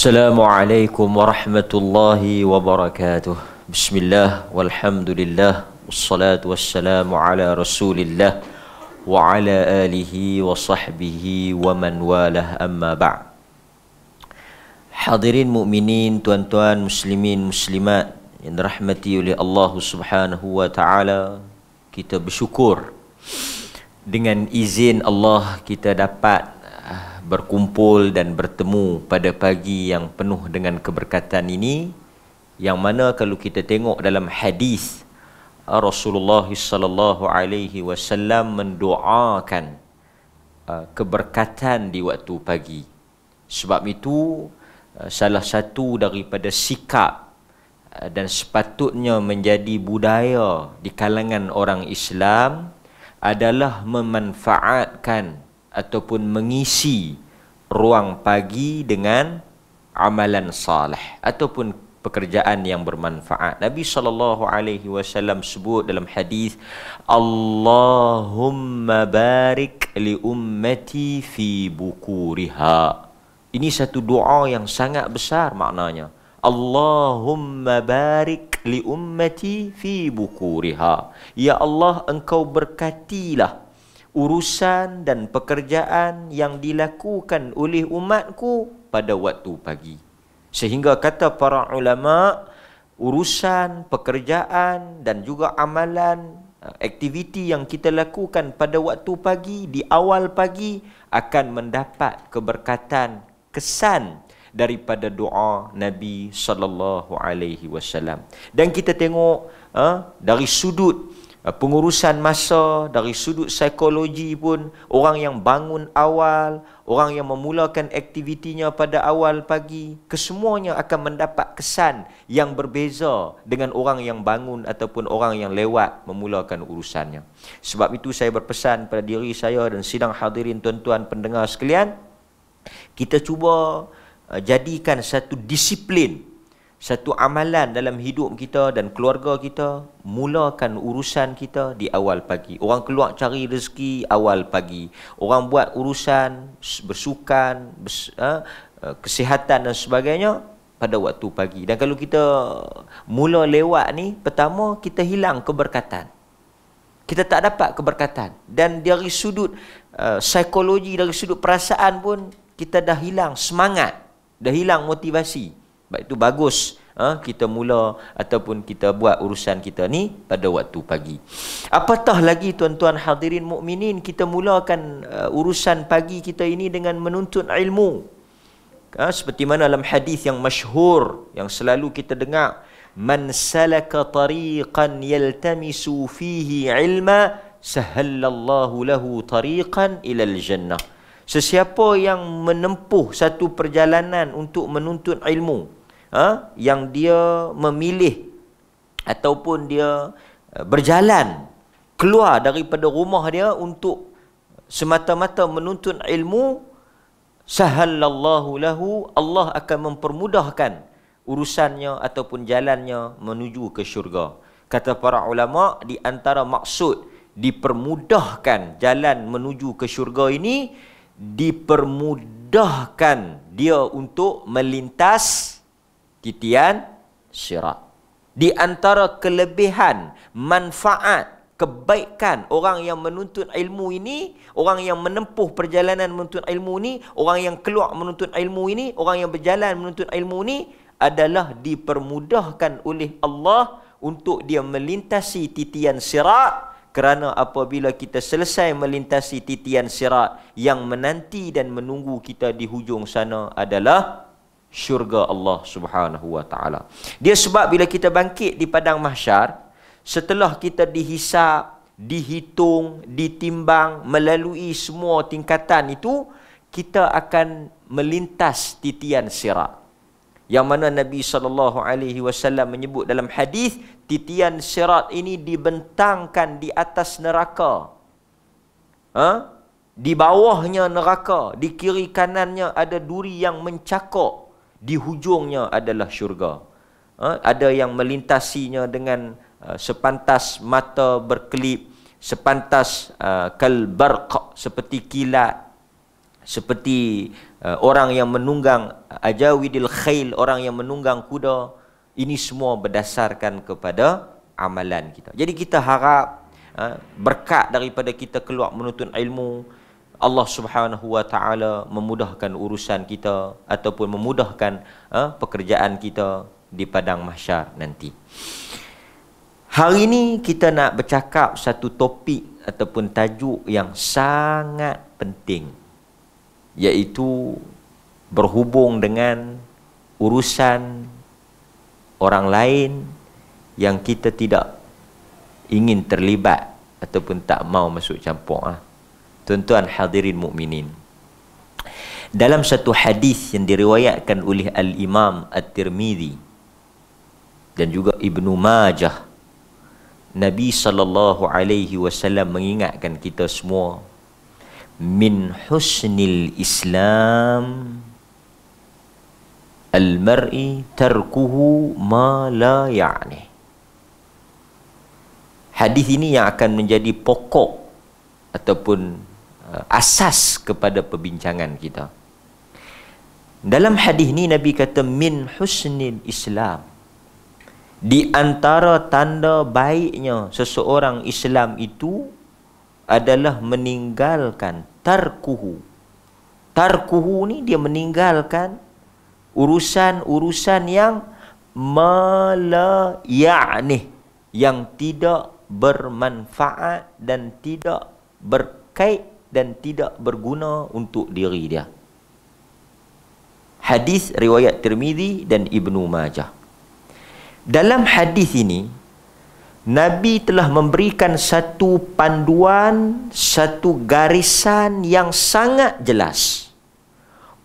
السلام عليكم ورحمة الله وبركاته بسم الله والحمد لله والصلاة والسلام على رسول الله وعلى آله وصحبه ومن والاه أما بعد Hadirin mukminin, tuan-tuan muslimin muslimat yang dirahmati oleh Allah Subhanahu wa taala, kita bersyukur dengan izin Allah kita dapat ah, berkumpul dan bertemu pada pagi yang penuh dengan keberkatan ini yang mana kalau kita tengok dalam hadis Rasulullah sallallahu alaihi wasallam mendoakan ah, keberkatan di waktu pagi. Sebab itu Uh, salah satu daripada sikap uh, dan sepatutnya menjadi budaya di kalangan orang Islam adalah memanfaatkan ataupun mengisi ruang pagi dengan amalan salih ataupun pekerjaan yang bermanfaat. Nabi sallallahu alaihi wasallam sebut dalam hadis Allahumma barik li ummati fi bukuriha. Ini satu doa yang sangat besar maknanya. Allahumma barik li ummati fi bukuriha. Ya Allah, engkau berkatilah urusan dan pekerjaan yang dilakukan oleh umatku pada waktu pagi. Sehingga kata para ulama, urusan, pekerjaan dan juga amalan, aktiviti yang kita lakukan pada waktu pagi, di awal pagi akan mendapat keberkatan kesan daripada doa Nabi sallallahu alaihi wasallam. Dan kita tengok uh, dari sudut pengurusan masa, dari sudut psikologi pun orang yang bangun awal, orang yang memulakan aktivitinya pada awal pagi, kesemuanya akan mendapat kesan yang berbeza dengan orang yang bangun ataupun orang yang lewat memulakan urusannya. Sebab itu saya berpesan pada diri saya dan sidang hadirin tuan-tuan pendengar sekalian, kita cuba uh, jadikan satu disiplin satu amalan dalam hidup kita dan keluarga kita mulakan urusan kita di awal pagi. Orang keluar cari rezeki awal pagi. Orang buat urusan bersukan bers, uh, uh, kesihatan dan sebagainya pada waktu pagi. Dan kalau kita mula lewat ni pertama kita hilang keberkatan. Kita tak dapat keberkatan. Dan dari sudut uh, psikologi dari sudut perasaan pun kita dah hilang semangat, dah hilang motivasi. Sebab itu bagus ha, kita mula ataupun kita buat urusan kita ni pada waktu pagi. Apatah lagi tuan-tuan hadirin mukminin kita mulakan uh, urusan pagi kita ini dengan menuntut ilmu. Ha, seperti mana dalam hadis yang masyhur yang selalu kita dengar, man salaka tariqan yaltamisu fihi ilma sahallallahu lahu tariqan ila al-jannah. Sesiapa yang menempuh satu perjalanan untuk menuntut ilmu, ha, yang dia memilih ataupun dia uh, berjalan keluar daripada rumah dia untuk semata-mata menuntut ilmu, sahallallahu lahu, Allah akan mempermudahkan urusannya ataupun jalannya menuju ke syurga. Kata para ulama di antara maksud dipermudahkan jalan menuju ke syurga ini dipermudahkan dia untuk melintas titian syirat. Di antara kelebihan, manfaat, kebaikan orang yang menuntut ilmu ini, orang yang menempuh perjalanan menuntut ilmu ini, orang yang keluar menuntut ilmu ini, orang yang berjalan menuntut ilmu ini adalah dipermudahkan oleh Allah untuk dia melintasi titian sirat kerana apabila kita selesai melintasi titian sirat yang menanti dan menunggu kita di hujung sana adalah syurga Allah Subhanahu wa taala. Dia sebab bila kita bangkit di padang mahsyar setelah kita dihisap, dihitung, ditimbang melalui semua tingkatan itu kita akan melintas titian sirat yang mana Nabi sallallahu alaihi wasallam menyebut dalam hadis titian sirat ini dibentangkan di atas neraka. Ha? Di bawahnya neraka, di kiri kanannya ada duri yang mencakok, di hujungnya adalah syurga. Ha? Ada yang melintasinya dengan uh, sepantas mata berkelip, sepantas uh, kalbarq seperti kilat. seperti uh, orang yang menunggang ajawidil khail orang yang menunggang kuda ini semua berdasarkan kepada amalan kita jadi kita harap uh, berkat daripada kita keluar menuntut ilmu Allah Subhanahu wa taala memudahkan urusan kita ataupun memudahkan uh, pekerjaan kita di padang mahsyar nanti hari ini kita nak bercakap satu topik ataupun tajuk yang sangat penting iaitu berhubung dengan urusan orang lain yang kita tidak ingin terlibat ataupun tak mau masuk campur ah. Tuan-tuan hadirin mukminin. Dalam satu hadis yang diriwayatkan oleh Al-Imam At-Tirmizi dan juga Ibnu Majah Nabi sallallahu alaihi wasallam mengingatkan kita semua min husnil Islam al-mar'i tarkuhu ma la ya'ni. Hadis ini yang akan menjadi pokok ataupun asas kepada perbincangan kita. Dalam hadis ini Nabi kata min husnil Islam. Di antara tanda baiknya seseorang Islam itu adalah meninggalkan tarkuhu. Tarkuhu ni dia meninggalkan urusan-urusan yang mala ya'ni yang tidak bermanfaat dan tidak berkait dan tidak berguna untuk diri dia. Hadis riwayat Tirmizi dan Ibnu Majah. Dalam hadis ini Nabi telah memberikan satu panduan, satu garisan yang sangat jelas.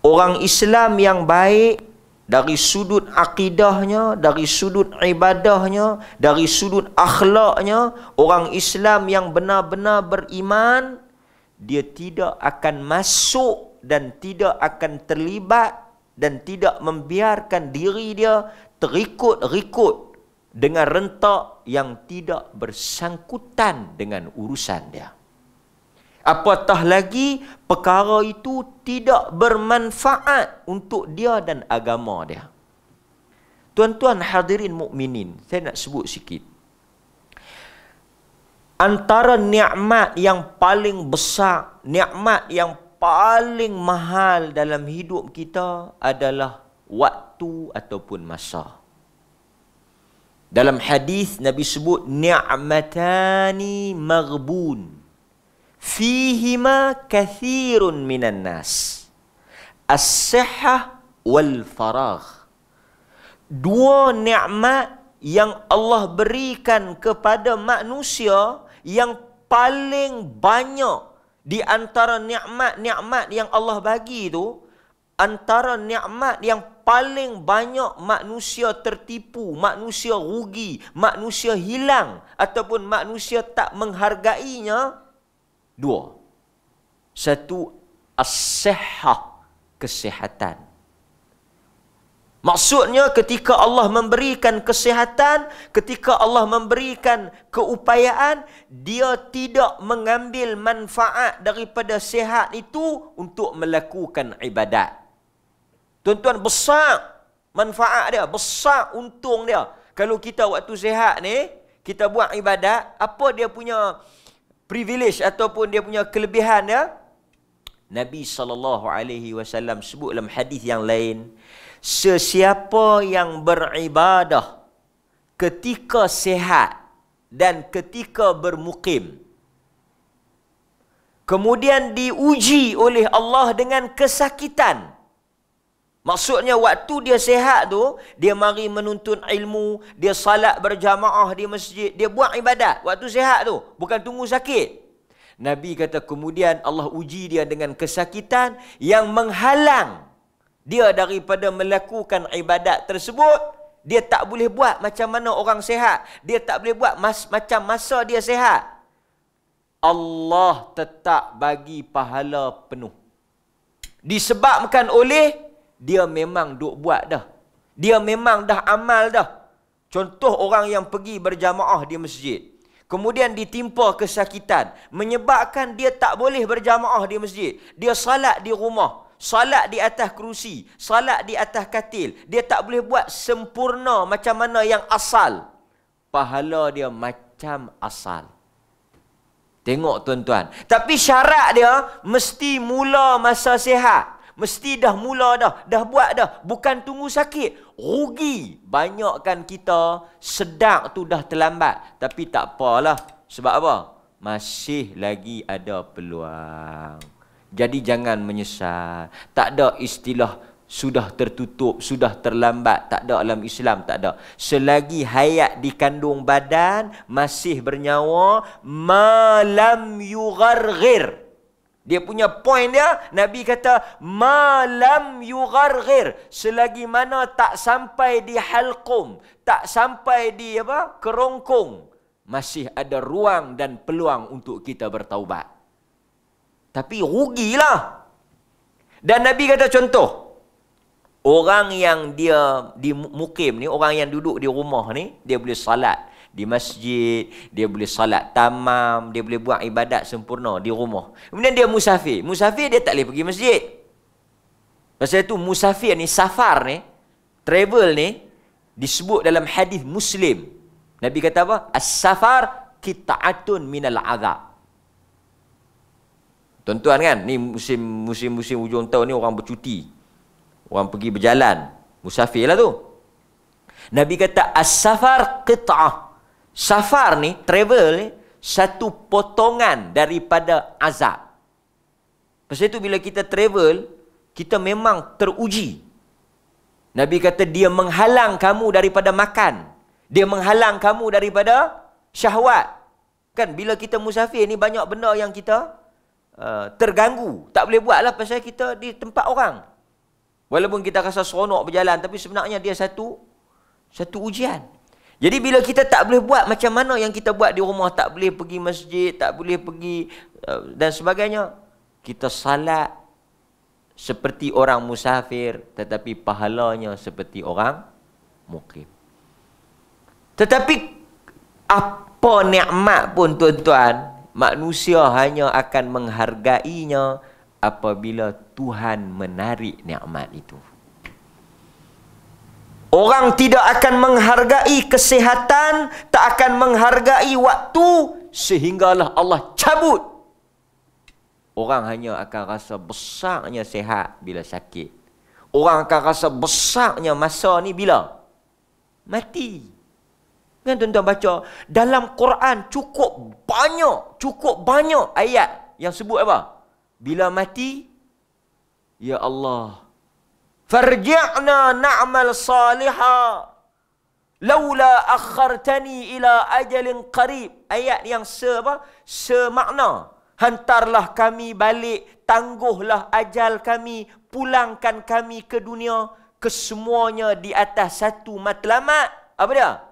Orang Islam yang baik dari sudut akidahnya, dari sudut ibadahnya, dari sudut akhlaknya, orang Islam yang benar-benar beriman, dia tidak akan masuk dan tidak akan terlibat dan tidak membiarkan diri dia terikut-ikut dengan rentak yang tidak bersangkutan dengan urusan dia. Apatah lagi perkara itu tidak bermanfaat untuk dia dan agama dia. Tuan-tuan hadirin mukminin, saya nak sebut sikit. Antara nikmat yang paling besar, nikmat yang paling mahal dalam hidup kita adalah waktu ataupun masa. Dalam hadis Nabi sebut ni'matani maghbun fihima kathirun minan nas as-sihhah wal faragh dua nikmat yang Allah berikan kepada manusia yang paling banyak di antara nikmat-nikmat yang Allah bagi itu antara nikmat yang paling banyak manusia tertipu, manusia rugi, manusia hilang ataupun manusia tak menghargainya dua. Satu as-sihhah, kesihatan. Maksudnya ketika Allah memberikan kesihatan, ketika Allah memberikan keupayaan, dia tidak mengambil manfaat daripada sihat itu untuk melakukan ibadat. Tuan-tuan besar manfaat dia, besar untung dia. Kalau kita waktu sehat ni, kita buat ibadat, apa dia punya privilege ataupun dia punya kelebihan dia? Nabi saw sebut dalam hadis yang lain, sesiapa yang beribadah ketika sehat dan ketika bermukim kemudian diuji oleh Allah dengan kesakitan Maksudnya waktu dia sehat tu, dia mari menuntut ilmu, dia salat berjamaah di masjid, dia buat ibadat waktu sehat tu, bukan tunggu sakit. Nabi kata kemudian Allah uji dia dengan kesakitan yang menghalang dia daripada melakukan ibadat tersebut. Dia tak boleh buat macam mana orang sehat. Dia tak boleh buat mas- macam masa dia sehat. Allah tetap bagi pahala penuh. Disebabkan oleh dia memang duk buat dah. Dia memang dah amal dah. Contoh orang yang pergi berjamaah di masjid. kemudian ditimpa kesakitan menyebabkan dia tak boleh berjamaah di masjid dia salat di rumah salat di atas kerusi salat di atas katil dia tak boleh buat sempurna macam mana yang asal pahala dia macam asal tengok tuan-tuan tapi syarat dia mesti mula masa sihat Mesti dah mula dah. Dah buat dah. Bukan tunggu sakit. Rugi. Banyakkan kita sedang tu dah terlambat. Tapi tak apalah. Sebab apa? Masih lagi ada peluang. Jadi jangan menyesal. Tak ada istilah sudah tertutup, sudah terlambat. Tak ada dalam Islam, tak ada. Selagi hayat di kandung badan, masih bernyawa, malam yugharghir. Dia punya point dia, Nabi kata, malam yugharghir. Selagi mana tak sampai di halqum, tak sampai di apa kerongkong, masih ada ruang dan peluang untuk kita bertaubat. Tapi rugilah. Dan Nabi kata contoh, orang yang dia di mukim ni, orang yang duduk di rumah ni, dia boleh salat di masjid, dia boleh salat tamam, dia boleh buat ibadat sempurna di rumah. Kemudian dia musafir. Musafir dia tak boleh pergi masjid. Pasal itu musafir ni, safar ni, travel ni, disebut dalam hadis Muslim. Nabi kata apa? As-safar kita'atun minal azab. Tuan-tuan kan, ni musim musim musim hujung tahun ni orang bercuti. Orang pergi berjalan. Musafir lah tu. Nabi kata as-safar qita'ah Safar ni, travel ni, satu potongan daripada azab. Pasal itu bila kita travel, kita memang teruji. Nabi kata dia menghalang kamu daripada makan. Dia menghalang kamu daripada syahwat. Kan bila kita musafir ni banyak benda yang kita uh, terganggu. Tak boleh buat lah pasal kita di tempat orang. Walaupun kita rasa seronok berjalan tapi sebenarnya dia satu satu ujian. Jadi bila kita tak boleh buat macam mana yang kita buat di rumah, tak boleh pergi masjid, tak boleh pergi uh, dan sebagainya, kita salat seperti orang musafir tetapi pahalanya seperti orang mukim. Tetapi apa nikmat pun tuan-tuan, manusia hanya akan menghargainya apabila Tuhan menarik nikmat itu. Orang tidak akan menghargai kesehatan, tak akan menghargai waktu sehinggalah Allah cabut. Orang hanya akan rasa besarnya sehat bila sakit. Orang akan rasa besarnya masa ni bila mati. Kan tuan-tuan baca? Dalam Quran cukup banyak, cukup banyak ayat yang sebut apa? Bila mati ya Allah farji'na na'mal saliha. Laula akhartani ila ajalin qarib. Ayat yang se apa? Semakna. Hantarlah kami balik tangguhlah ajal kami pulangkan kami ke dunia kesemuanya di atas satu matlamat. Apa dia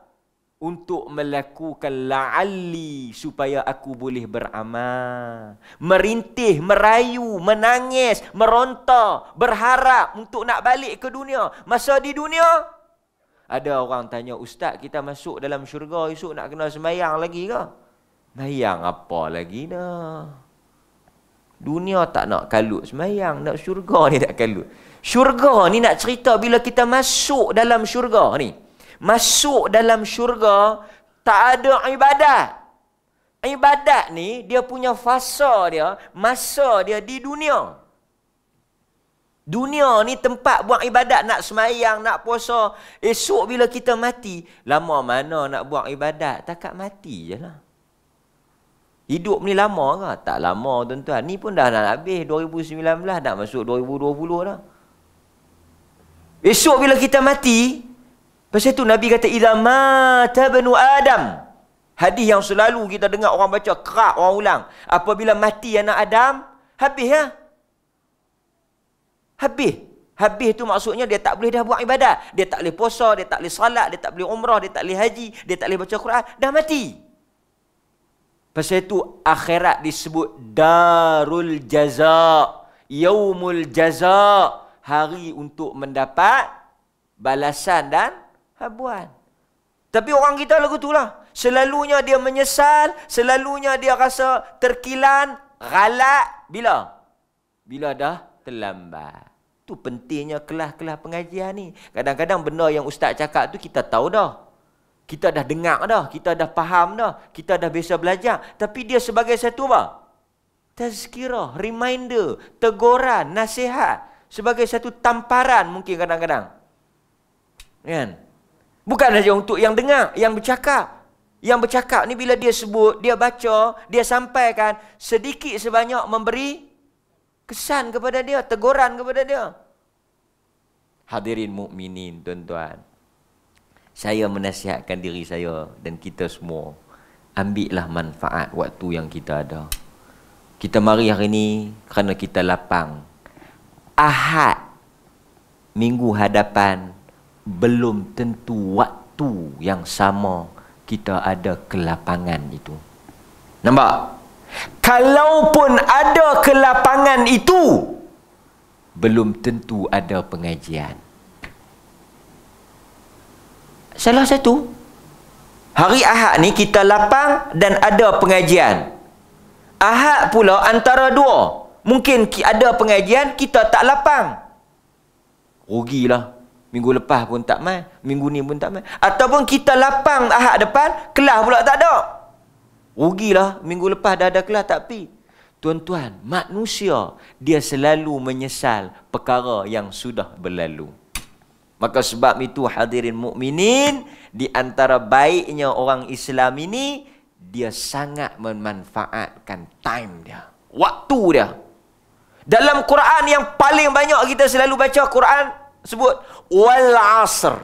untuk melakukan la'alli supaya aku boleh beramal. Merintih, merayu, menangis, meronta, berharap untuk nak balik ke dunia. Masa di dunia, ada orang tanya, Ustaz kita masuk dalam syurga esok nak kena semayang lagi ke? Semayang apa lagi dah? Dunia tak nak kalut semayang, nak syurga ni tak kalut. Syurga ni nak cerita bila kita masuk dalam syurga ni masuk dalam syurga tak ada ibadat. Ibadat ni dia punya fasa dia, masa dia di dunia. Dunia ni tempat buat ibadat nak semayang, nak puasa. Esok bila kita mati, lama mana nak buat ibadat? Takat mati je lah. Hidup ni lama ke? Tak lama tuan-tuan. Ni pun dah nak habis 2019, dah masuk 2020 dah. Esok bila kita mati, Pasal itu Nabi kata idza mata banu Adam. Hadis yang selalu kita dengar orang baca kerak orang ulang. Apabila mati anak Adam, habis ya. Habis. Habis itu maksudnya dia tak boleh dah buat ibadat. Dia tak boleh puasa, dia tak boleh salat, dia tak boleh umrah, dia tak boleh haji, dia tak boleh baca Quran, dah mati. Pasal itu akhirat disebut darul jaza, yaumul jaza, hari untuk mendapat balasan dan habuan. Tapi orang kita lagu tu lah. Selalunya dia menyesal, selalunya dia rasa terkilan, galak bila? Bila dah terlambat. Tu pentingnya kelas-kelas pengajian ni. Kadang-kadang benda yang ustaz cakap tu kita tahu dah. Kita dah dengar dah, kita dah faham dah, kita dah biasa belajar. Tapi dia sebagai satu apa? Tazkirah, reminder, teguran, nasihat. Sebagai satu tamparan mungkin kadang-kadang. Kan? Bukan saja untuk yang dengar, yang bercakap. Yang bercakap ni bila dia sebut, dia baca, dia sampaikan, sedikit sebanyak memberi kesan kepada dia, teguran kepada dia. Hadirin mukminin tuan-tuan. Saya menasihatkan diri saya dan kita semua. Ambillah manfaat waktu yang kita ada. Kita mari hari ini kerana kita lapang. Ahad minggu hadapan belum tentu waktu yang sama kita ada kelapangan itu. Nampak? Kalaupun ada kelapangan itu, belum tentu ada pengajian. Salah satu, hari Ahad ni kita lapang dan ada pengajian. Ahad pula antara dua. Mungkin ada pengajian, kita tak lapang. Rugilah. Minggu lepas pun tak mai, minggu ni pun tak mai. Ataupun kita lapang ahad depan, kelas pula tak ada. Rugilah minggu lepas dah ada kelas tak pi. Tuan-tuan, manusia dia selalu menyesal perkara yang sudah berlalu. Maka sebab itu hadirin mukminin di antara baiknya orang Islam ini dia sangat memanfaatkan time dia, waktu dia. Dalam Quran yang paling banyak kita selalu baca Quran sebut wal asr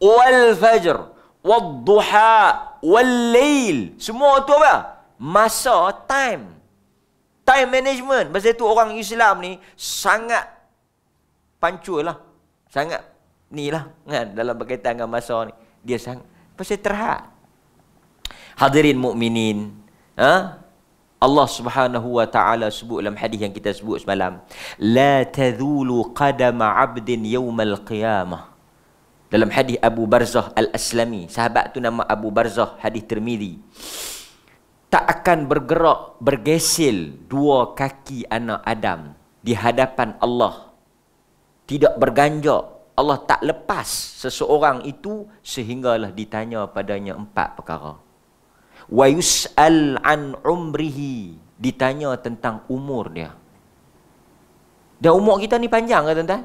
wal fajr wal duha wal lail semua tu apa? Masa time. Time management. Pasal itu orang Islam ni sangat pancul lah. Sangat ni lah kan? Dalam berkaitan dengan masa ni. Dia sangat pasal terhad. Hadirin mukminin ha Allah Subhanahu wa taala sebut dalam hadis yang kita sebut semalam la tadhulu qadama 'abdin yaumal qiyamah. Dalam hadis Abu Barzah Al-Aslami sahabat tu nama Abu Barzah hadis Tirmizi tak akan bergerak bergesil dua kaki anak Adam di hadapan Allah. Tidak berganjak Allah tak lepas seseorang itu sehinggalah ditanya padanya empat perkara wa yus'al an umrihi. Ditanya tentang umur dia. Dan umur kita ni panjang ke tuan-tuan?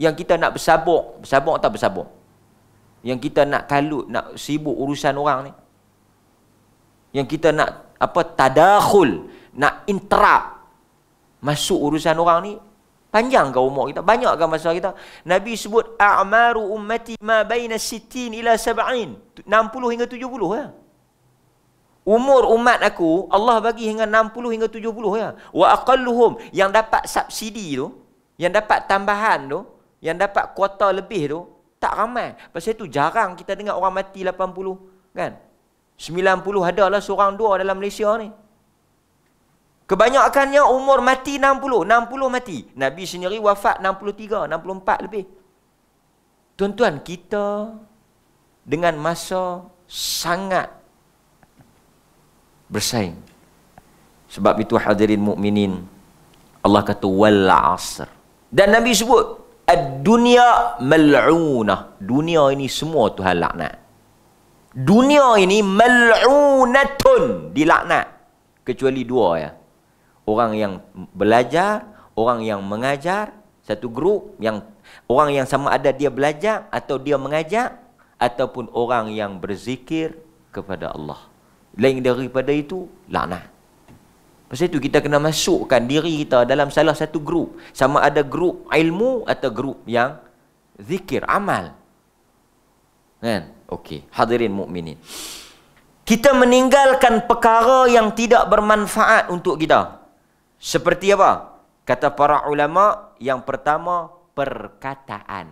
Yang kita nak bersabuk bersabuk atau bersabuk? Yang kita nak kalut nak sibuk urusan orang ni? Yang kita nak apa tadakhul nak interrupt masuk urusan orang ni panjang ke umur kita? Banyak ke masa kita? Nabi sebut a'maru ummati ma baina 60 ila 70 60 hingga 70 ya Umur umat aku Allah bagi hingga 60 hingga 70 ya. Wa aqalluhum yang dapat subsidi tu, yang dapat tambahan tu, yang dapat kuota lebih tu tak ramai. Pasal itu jarang kita dengar orang mati 80 kan. 90 adalah seorang dua dalam Malaysia ni. Kebanyakannya umur mati 60, 60 mati. Nabi sendiri wafat 63, 64 lebih. Tuan-tuan, kita dengan masa sangat bersaing. Sebab itu hadirin mukminin Allah kata wal asr. Dan Nabi sebut ad-dunya mal'unah. Dunia ini semua Tuhan laknat. Dunia ini mal'unatun dilaknat. Kecuali dua ya. Orang yang belajar, orang yang mengajar, satu grup yang orang yang sama ada dia belajar atau dia mengajar ataupun orang yang berzikir kepada Allah. Lain daripada itu, laknat. Pasal itu kita kena masukkan diri kita dalam salah satu grup. Sama ada grup ilmu atau grup yang zikir, amal. Kan? Okey, hadirin mukminin. Kita meninggalkan perkara yang tidak bermanfaat untuk kita. Seperti apa? Kata para ulama, yang pertama perkataan.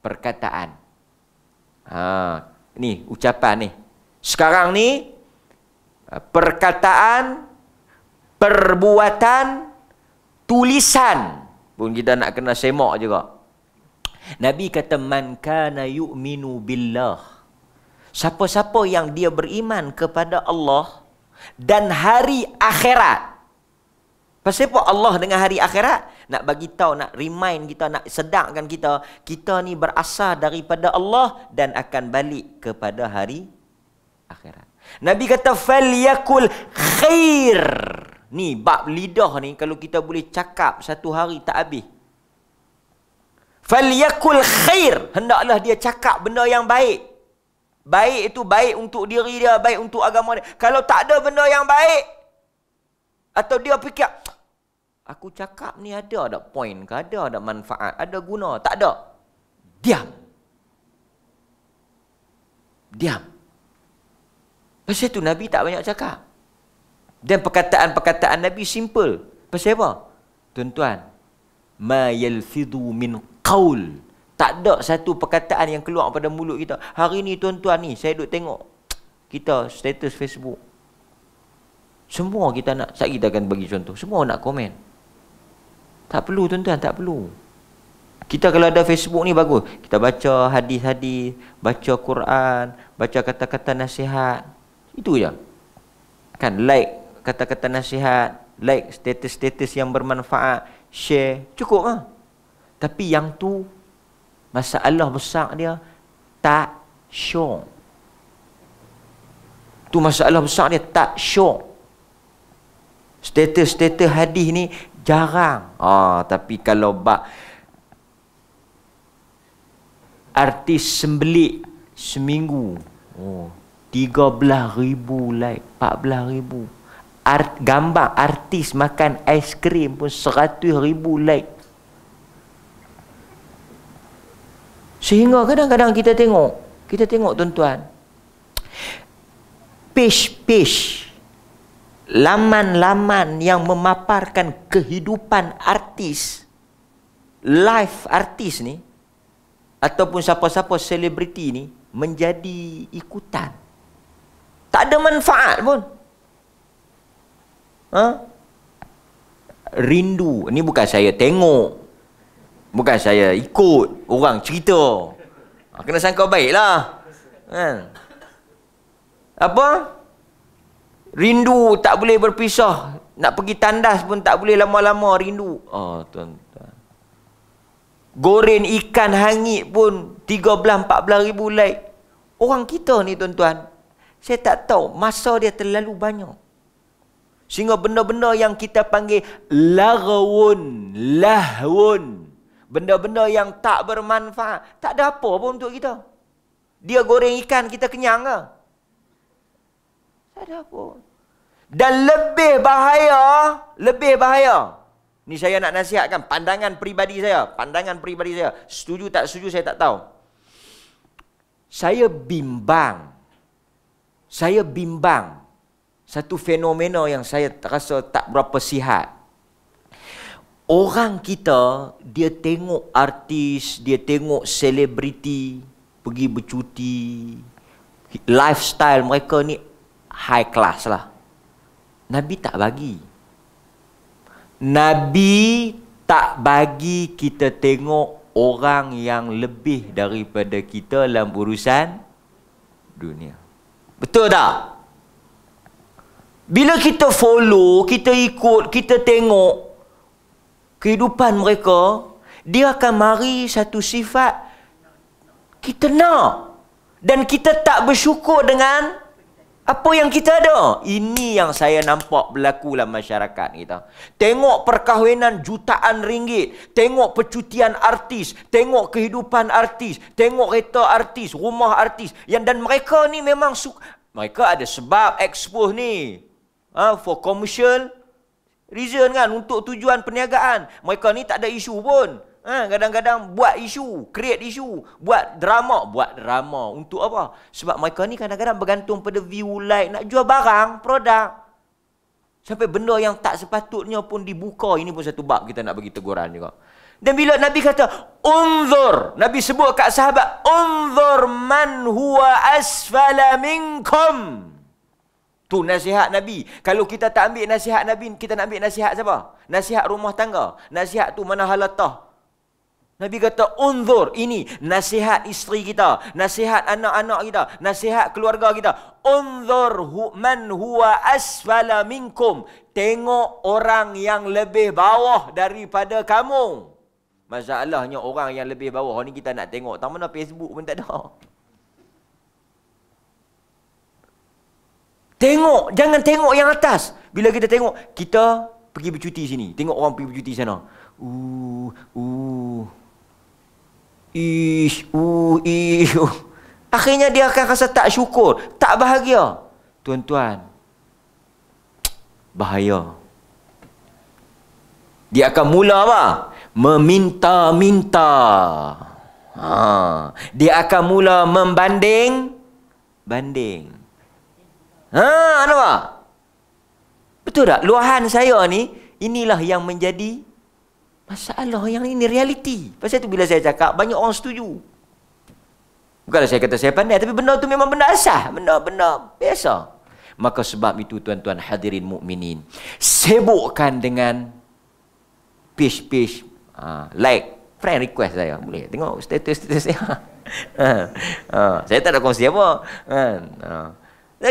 Perkataan. Ha, ni ucapan ni. Sekarang ni uh, perkataan, perbuatan, tulisan pun kita nak kena semak juga. Nabi kata man kana yu'minu billah. Siapa-siapa yang dia beriman kepada Allah dan hari akhirat. Pasal apa Allah dengan hari akhirat? Nak bagi tahu, nak remind kita, nak sedangkan kita, kita ni berasal daripada Allah dan akan balik kepada hari akhirat. Nabi kata falyakul khair. Ni bab lidah ni kalau kita boleh cakap satu hari tak habis. Falyakul khair. Hendaklah dia cakap benda yang baik. Baik itu baik untuk diri dia, baik untuk agama dia. Kalau tak ada benda yang baik atau dia fikir Aku cakap ni ada ada point ke? Ada ada manfaat? Ada guna? Tak ada. Diam. Diam. Pasal tu Nabi tak banyak cakap. Dan perkataan-perkataan Nabi simple. Pasal apa? Tuan-tuan. Ma yalfidhu min qaul. Tak ada satu perkataan yang keluar pada mulut kita. Hari ni tuan-tuan ni, saya duduk tengok. Kita status Facebook. Semua kita nak, saat kita akan bagi contoh. Semua nak komen. Tak perlu tuan-tuan, tak perlu. Kita kalau ada Facebook ni bagus. Kita baca hadis-hadis, baca Quran, baca kata-kata nasihat. Itu je. Kan like kata-kata nasihat, like status-status yang bermanfaat, share, cukup ah. Tapi yang tu masalah besar dia tak show. Tu masalah besar dia tak show. Status-status hadis ni Jarang. Ah, tapi kalau bak artis sembelik seminggu. Oh, 13,000 like, 14,000. Art, gambar artis makan aiskrim pun 100,000 like. Sehingga kadang-kadang kita tengok, kita tengok tuan-tuan. Page-page laman-laman yang memaparkan kehidupan artis live artis ni ataupun siapa-siapa selebriti ni menjadi ikutan tak ada manfaat pun ha? rindu ni bukan saya tengok bukan saya ikut orang cerita ha, kena sangka baiklah kan apa Rindu tak boleh berpisah. Nak pergi tandas pun tak boleh lama-lama rindu. Oh, tuan-tuan. Goreng ikan hangit pun 13-14 ribu like. Orang kita ni tuan-tuan. Saya tak tahu masa dia terlalu banyak. Sehingga benda-benda yang kita panggil lagawun, lahwun. Benda-benda yang tak bermanfaat. Tak ada apa pun untuk kita. Dia goreng ikan, kita kenyang ke? Tak ada apa. Dan lebih bahaya, lebih bahaya. Ni saya nak nasihatkan pandangan peribadi saya, pandangan peribadi saya. Setuju tak setuju saya tak tahu. Saya bimbang. Saya bimbang. Satu fenomena yang saya rasa tak berapa sihat. Orang kita, dia tengok artis, dia tengok selebriti, pergi bercuti. Lifestyle mereka ni high class lah. Nabi tak bagi. Nabi tak bagi kita tengok orang yang lebih daripada kita dalam urusan dunia. Betul tak? Bila kita follow, kita ikut, kita tengok kehidupan mereka, dia akan mari satu sifat kita nak. Dan kita tak bersyukur dengan apa yang kita ada? Ini yang saya nampak berlaku dalam masyarakat kita. Tengok perkahwinan jutaan ringgit. Tengok percutian artis. Tengok kehidupan artis. Tengok kereta artis. Rumah artis. Yang Dan mereka ni memang... Su- mereka ada sebab expose ni. Ha, for commercial reason kan. Untuk tujuan perniagaan. Mereka ni tak ada isu pun. Ha, kadang-kadang buat isu, create isu, buat drama, buat drama untuk apa? Sebab mereka ni kadang-kadang bergantung pada view, like, nak jual barang, produk. Sampai benda yang tak sepatutnya pun dibuka. Ini pun satu bab kita nak bagi teguran juga. Dan bila Nabi kata, Unzur. Nabi sebut kat sahabat, Unzur man huwa asfala minkum. Tu nasihat Nabi. Kalau kita tak ambil nasihat Nabi, kita nak ambil nasihat siapa? Nasihat rumah tangga. Nasihat tu mana halatah. Nabi kata, unzur, ini nasihat isteri kita, nasihat anak-anak kita, nasihat keluarga kita. Unzur hu, man huwa asfala minkum. Tengok orang yang lebih bawah daripada kamu. Masalahnya orang yang lebih bawah ni kita nak tengok. Tak mana Facebook pun tak ada. Tengok, jangan tengok yang atas. Bila kita tengok, kita pergi bercuti sini. Tengok orang pergi bercuti sana. Uh, uh, Ish, uh, ish. Akhirnya dia akan rasa tak syukur, tak bahagia. Tuan-tuan, bahaya. Dia akan mula apa? Meminta-minta. Ha. Dia akan mula membanding. Banding. Ha, nampak? Betul tak? Luahan saya ni, inilah yang menjadi Masalah yang ini realiti. Pasal itu bila saya cakap, banyak orang setuju. Bukanlah saya kata saya pandai, tapi benda tu memang benda asah. Benda-benda biasa. Maka sebab itu tuan-tuan hadirin mukminin Sibukkan dengan page-page uh, like, friend request saya. Boleh tengok status-status saya. uh, uh, saya tak ada kongsi apa. Uh, uh.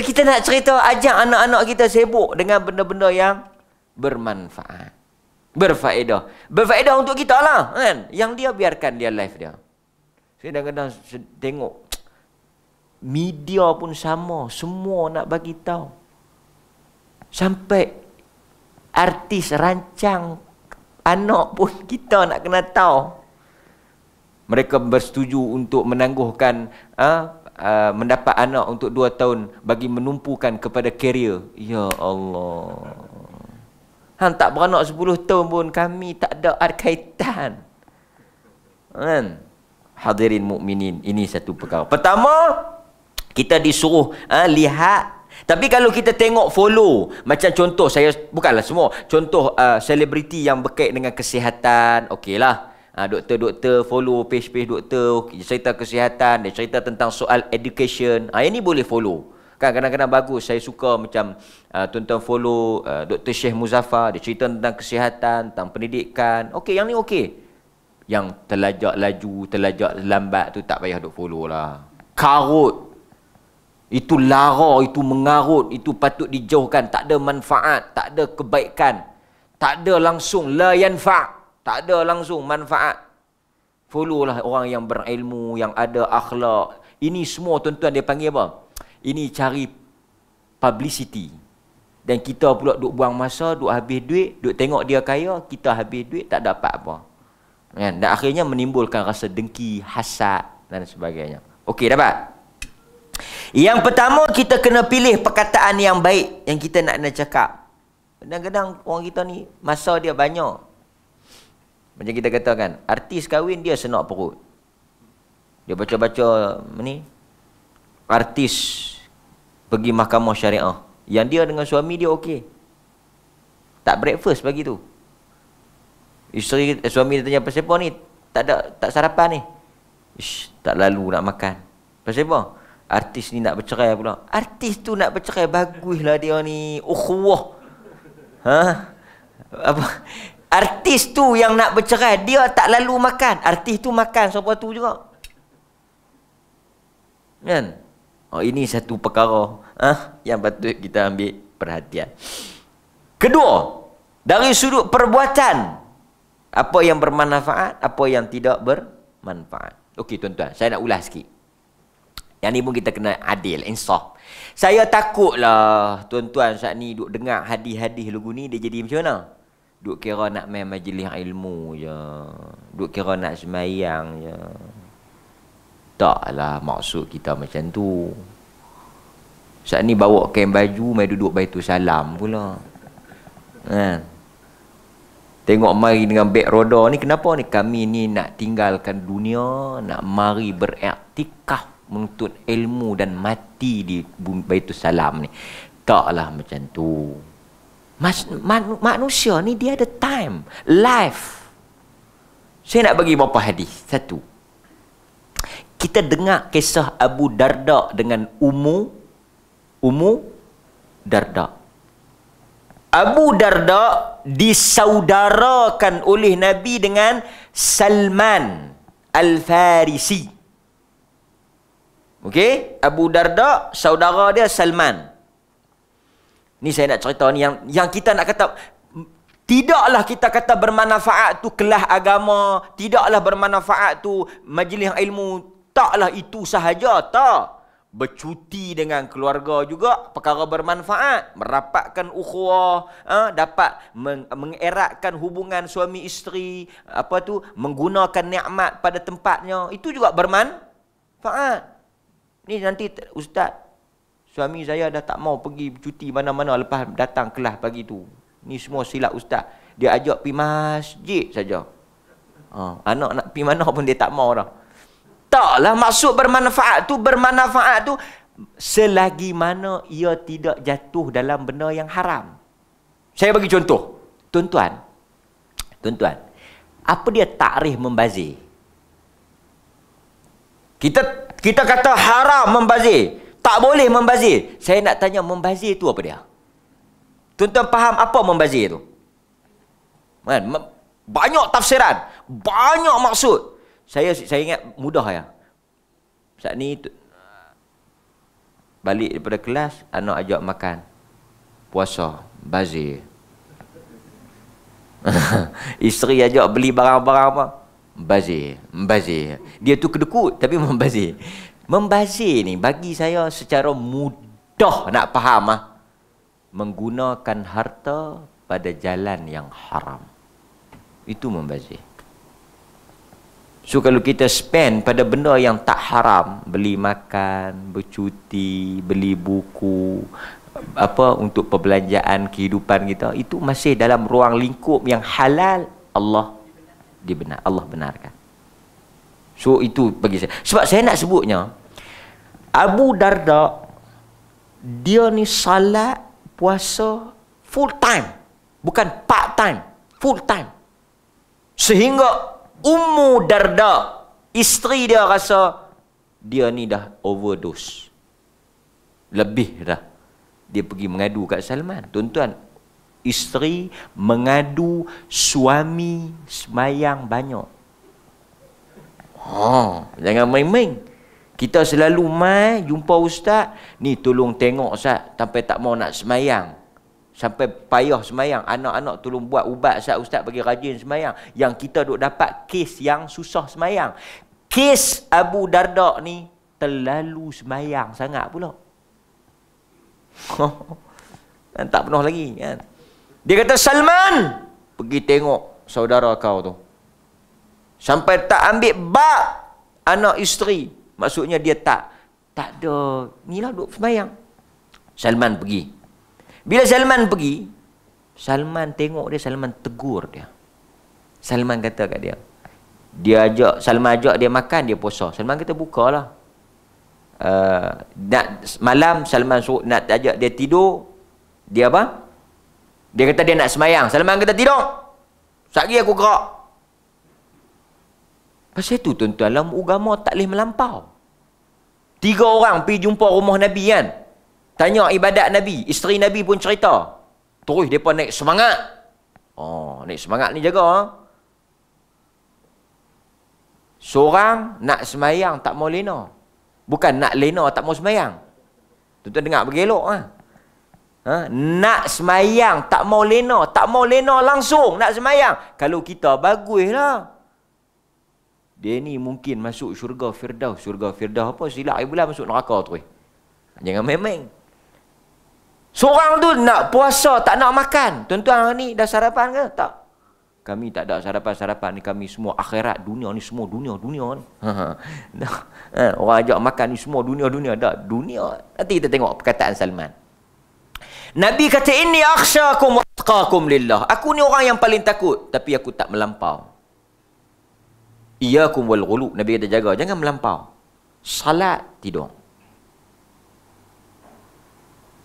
Kita nak cerita ajak anak-anak kita sibuk dengan benda-benda yang bermanfaat berfaedah. Berfaedah untuk kita lah. Kan? Yang dia biarkan dia live dia. Saya kadang-kadang tengok. Media pun sama. Semua nak bagi tahu. Sampai artis rancang anak pun kita nak kena tahu. Mereka bersetuju untuk menangguhkan uh, uh, mendapat anak untuk dua tahun bagi menumpukan kepada karier. Ya Allah. Hang tak beranak 10 tahun pun kami tak ada ada kaitan. Kan? Hadirin mukminin, ini satu perkara. Pertama, kita disuruh ha, lihat tapi kalau kita tengok follow macam contoh saya bukanlah semua contoh uh, selebriti yang berkait dengan kesihatan okeylah uh, doktor-doktor follow page-page doktor cerita kesihatan dia cerita tentang soal education uh, ini boleh follow Kan kadang-kadang bagus saya suka macam uh, tuan-tuan follow uh, Dr. Syekh Muzaffar dia cerita tentang kesihatan, tentang pendidikan. Okey, yang ni okey. Yang terlajak laju, terlajak lambat tu tak payah duk follow lah. Karut. Itu lara, itu mengarut, itu patut dijauhkan, tak ada manfaat, tak ada kebaikan. Tak ada langsung la yanfa', tak ada langsung manfaat. Follow lah orang yang berilmu, yang ada akhlak. Ini semua tuan-tuan dia panggil apa? Ini cari publicity. Dan kita pula duk buang masa, duk habis duit, duk tengok dia kaya, kita habis duit, tak dapat apa. Kan? Dan akhirnya menimbulkan rasa dengki, hasad dan sebagainya. Okey, dapat? Yang pertama, kita kena pilih perkataan yang baik yang kita nak nak cakap. Kadang-kadang orang kita ni, masa dia banyak. Macam kita katakan, artis kahwin dia senak perut. Dia baca-baca ni, artis pergi mahkamah syariah. Yang dia dengan suami dia okey. Tak breakfast pagi tu. Isteri eh, suami dia tanya apa ni? Tak ada tak sarapan ni. Ish, tak lalu nak makan. Pasal apa? Artis ni nak bercerai pula. Artis tu nak bercerai baguslah dia ni. Ukhuwah. Ha? Apa? Artis tu yang nak bercerai, dia tak lalu makan. Artis tu makan siapa tu juga. Kan? Oh, ini satu perkara ah, yang patut kita ambil perhatian. Kedua, dari sudut perbuatan, apa yang bermanfaat, apa yang tidak bermanfaat. Okey tuan-tuan, saya nak ulas sikit. Yang ni pun kita kena adil, insaf. Saya takutlah tuan-tuan saat ni duk dengar hadis-hadis lugu ni dia jadi macam mana? Duk kira nak main majlis ilmu je. Duk kira nak semayang je. Taklah maksud kita macam tu. Saat ni bawa kain baju mai duduk baitu salam pula. Ha. Tengok mari dengan beg roda ni kenapa ni kami ni nak tinggalkan dunia, nak mari beriktikaf menuntut ilmu dan mati di baitu salam ni. Taklah macam tu. Mas, man, manusia ni dia ada time, life. Saya nak bagi beberapa hadis. Satu kita dengar kisah Abu Darda dengan Ummu Ummu Darda. Abu Darda disaudarakan oleh Nabi dengan Salman Al-Farisi. Okey, Abu Darda saudara dia Salman. Ni saya nak cerita ni yang yang kita nak kata tidaklah kita kata bermanfaat tu kelas agama, tidaklah bermanfaat tu majlis ilmu, taklah itu sahaja, tak. Bercuti dengan keluarga juga perkara bermanfaat, merapatkan ukhuwah, ha, dapat meng- mengeratkan hubungan suami isteri, apa tu, menggunakan nikmat pada tempatnya, itu juga bermanfaat. Ni nanti ustaz suami saya dah tak mau pergi cuti mana-mana lepas datang kelas pagi tu. Ni semua silap ustaz. Dia ajak pergi masjid saja. Ha, anak nak pergi mana pun dia tak mau dah. Taklah maksud bermanfaat tu bermanfaat tu selagi mana ia tidak jatuh dalam benda yang haram. Saya bagi contoh. Tuan-tuan. Tuan-tuan. Apa dia takrif membazir? Kita kita kata haram membazir. Tak boleh membazir. Saya nak tanya membazir tu apa dia? Tuan-tuan faham apa membazir tu? Kan? Banyak tafsiran. Banyak maksud. Saya saya ingat mudah ya. Saat ni balik daripada kelas, anak ajak makan. Puasa, bazir. Isteri ajak beli barang-barang apa? Membazir. Membazir. Dia tu kedekut tapi membazir. Membazir ni bagi saya secara mudah nak faham ah. Menggunakan harta pada jalan yang haram. Itu membazir. So kalau kita spend pada benda yang tak haram, beli makan, bercuti, beli buku, apa untuk perbelanjaan kehidupan kita, itu masih dalam ruang lingkup yang halal Allah dibenar Allah benarkan. So itu bagi saya. Sebab saya nak sebutnya Abu Darda dia ni salat puasa full time. Bukan part time, full time. Sehingga Ummu Darda isteri dia rasa dia ni dah overdose. Lebih dah. Dia pergi mengadu kat Salman. Tuan-tuan, isteri mengadu suami semayang banyak. Ha, jangan main-main. Kita selalu mai jumpa ustaz, ni tolong tengok ustaz sampai tak mau nak semayang. Sampai payah semayang. Anak-anak tolong buat ubat ustaz, ustaz bagi rajin semayang. Yang kita duk dapat kes yang susah semayang. Kes Abu Darda ni terlalu semayang sangat pula. kan tak penuh lagi kan. Dia kata Salman pergi tengok saudara kau tu. Sampai tak ambil bab anak isteri. Maksudnya dia tak tak ada nilah duk sembahyang. Salman pergi. Bila Salman pergi, Salman tengok dia Salman tegur dia. Salman kata kat dia. Dia ajak Salman ajak dia makan dia puasa. Salman kata bukalah. Uh, nak malam Salman suruh nak ajak dia tidur. Dia apa? Dia kata dia nak semayang. Salman kata tidur. Sagi aku gerak. Pasal itu tuan-tuan, dalam agama tak boleh melampau. Tiga orang pergi jumpa rumah Nabi kan. Tanya ibadat Nabi. Isteri Nabi pun cerita. Terus mereka naik semangat. Oh, naik semangat ni jaga. Ha? Seorang nak semayang tak mau lena. Bukan nak lena tak mau semayang. Tuan-tuan dengar bergelok ha? Ha? Nak semayang, tak mau lena. Tak mau lena langsung nak semayang. Kalau kita, baguslah. Dia ni mungkin masuk syurga Firdaus. Syurga Firdaus apa? Silap ibu lah masuk neraka tu. Jangan memang. Seorang tu nak puasa, tak nak makan. Tuan-tuan ni dah sarapan ke? Tak. Kami tak ada sarapan-sarapan ni. Kami semua akhirat. Dunia ni semua dunia. Dunia ni. Ha, orang ajak makan ni semua dunia-dunia. Tak. Dunia. Nanti kita tengok perkataan Salman. Nabi kata inni akhsyakum watqakum lillah. Aku ni orang yang paling takut tapi aku tak melampau. Iyakum wal ghulu. Nabi kata jaga jangan melampau. Salat tidur.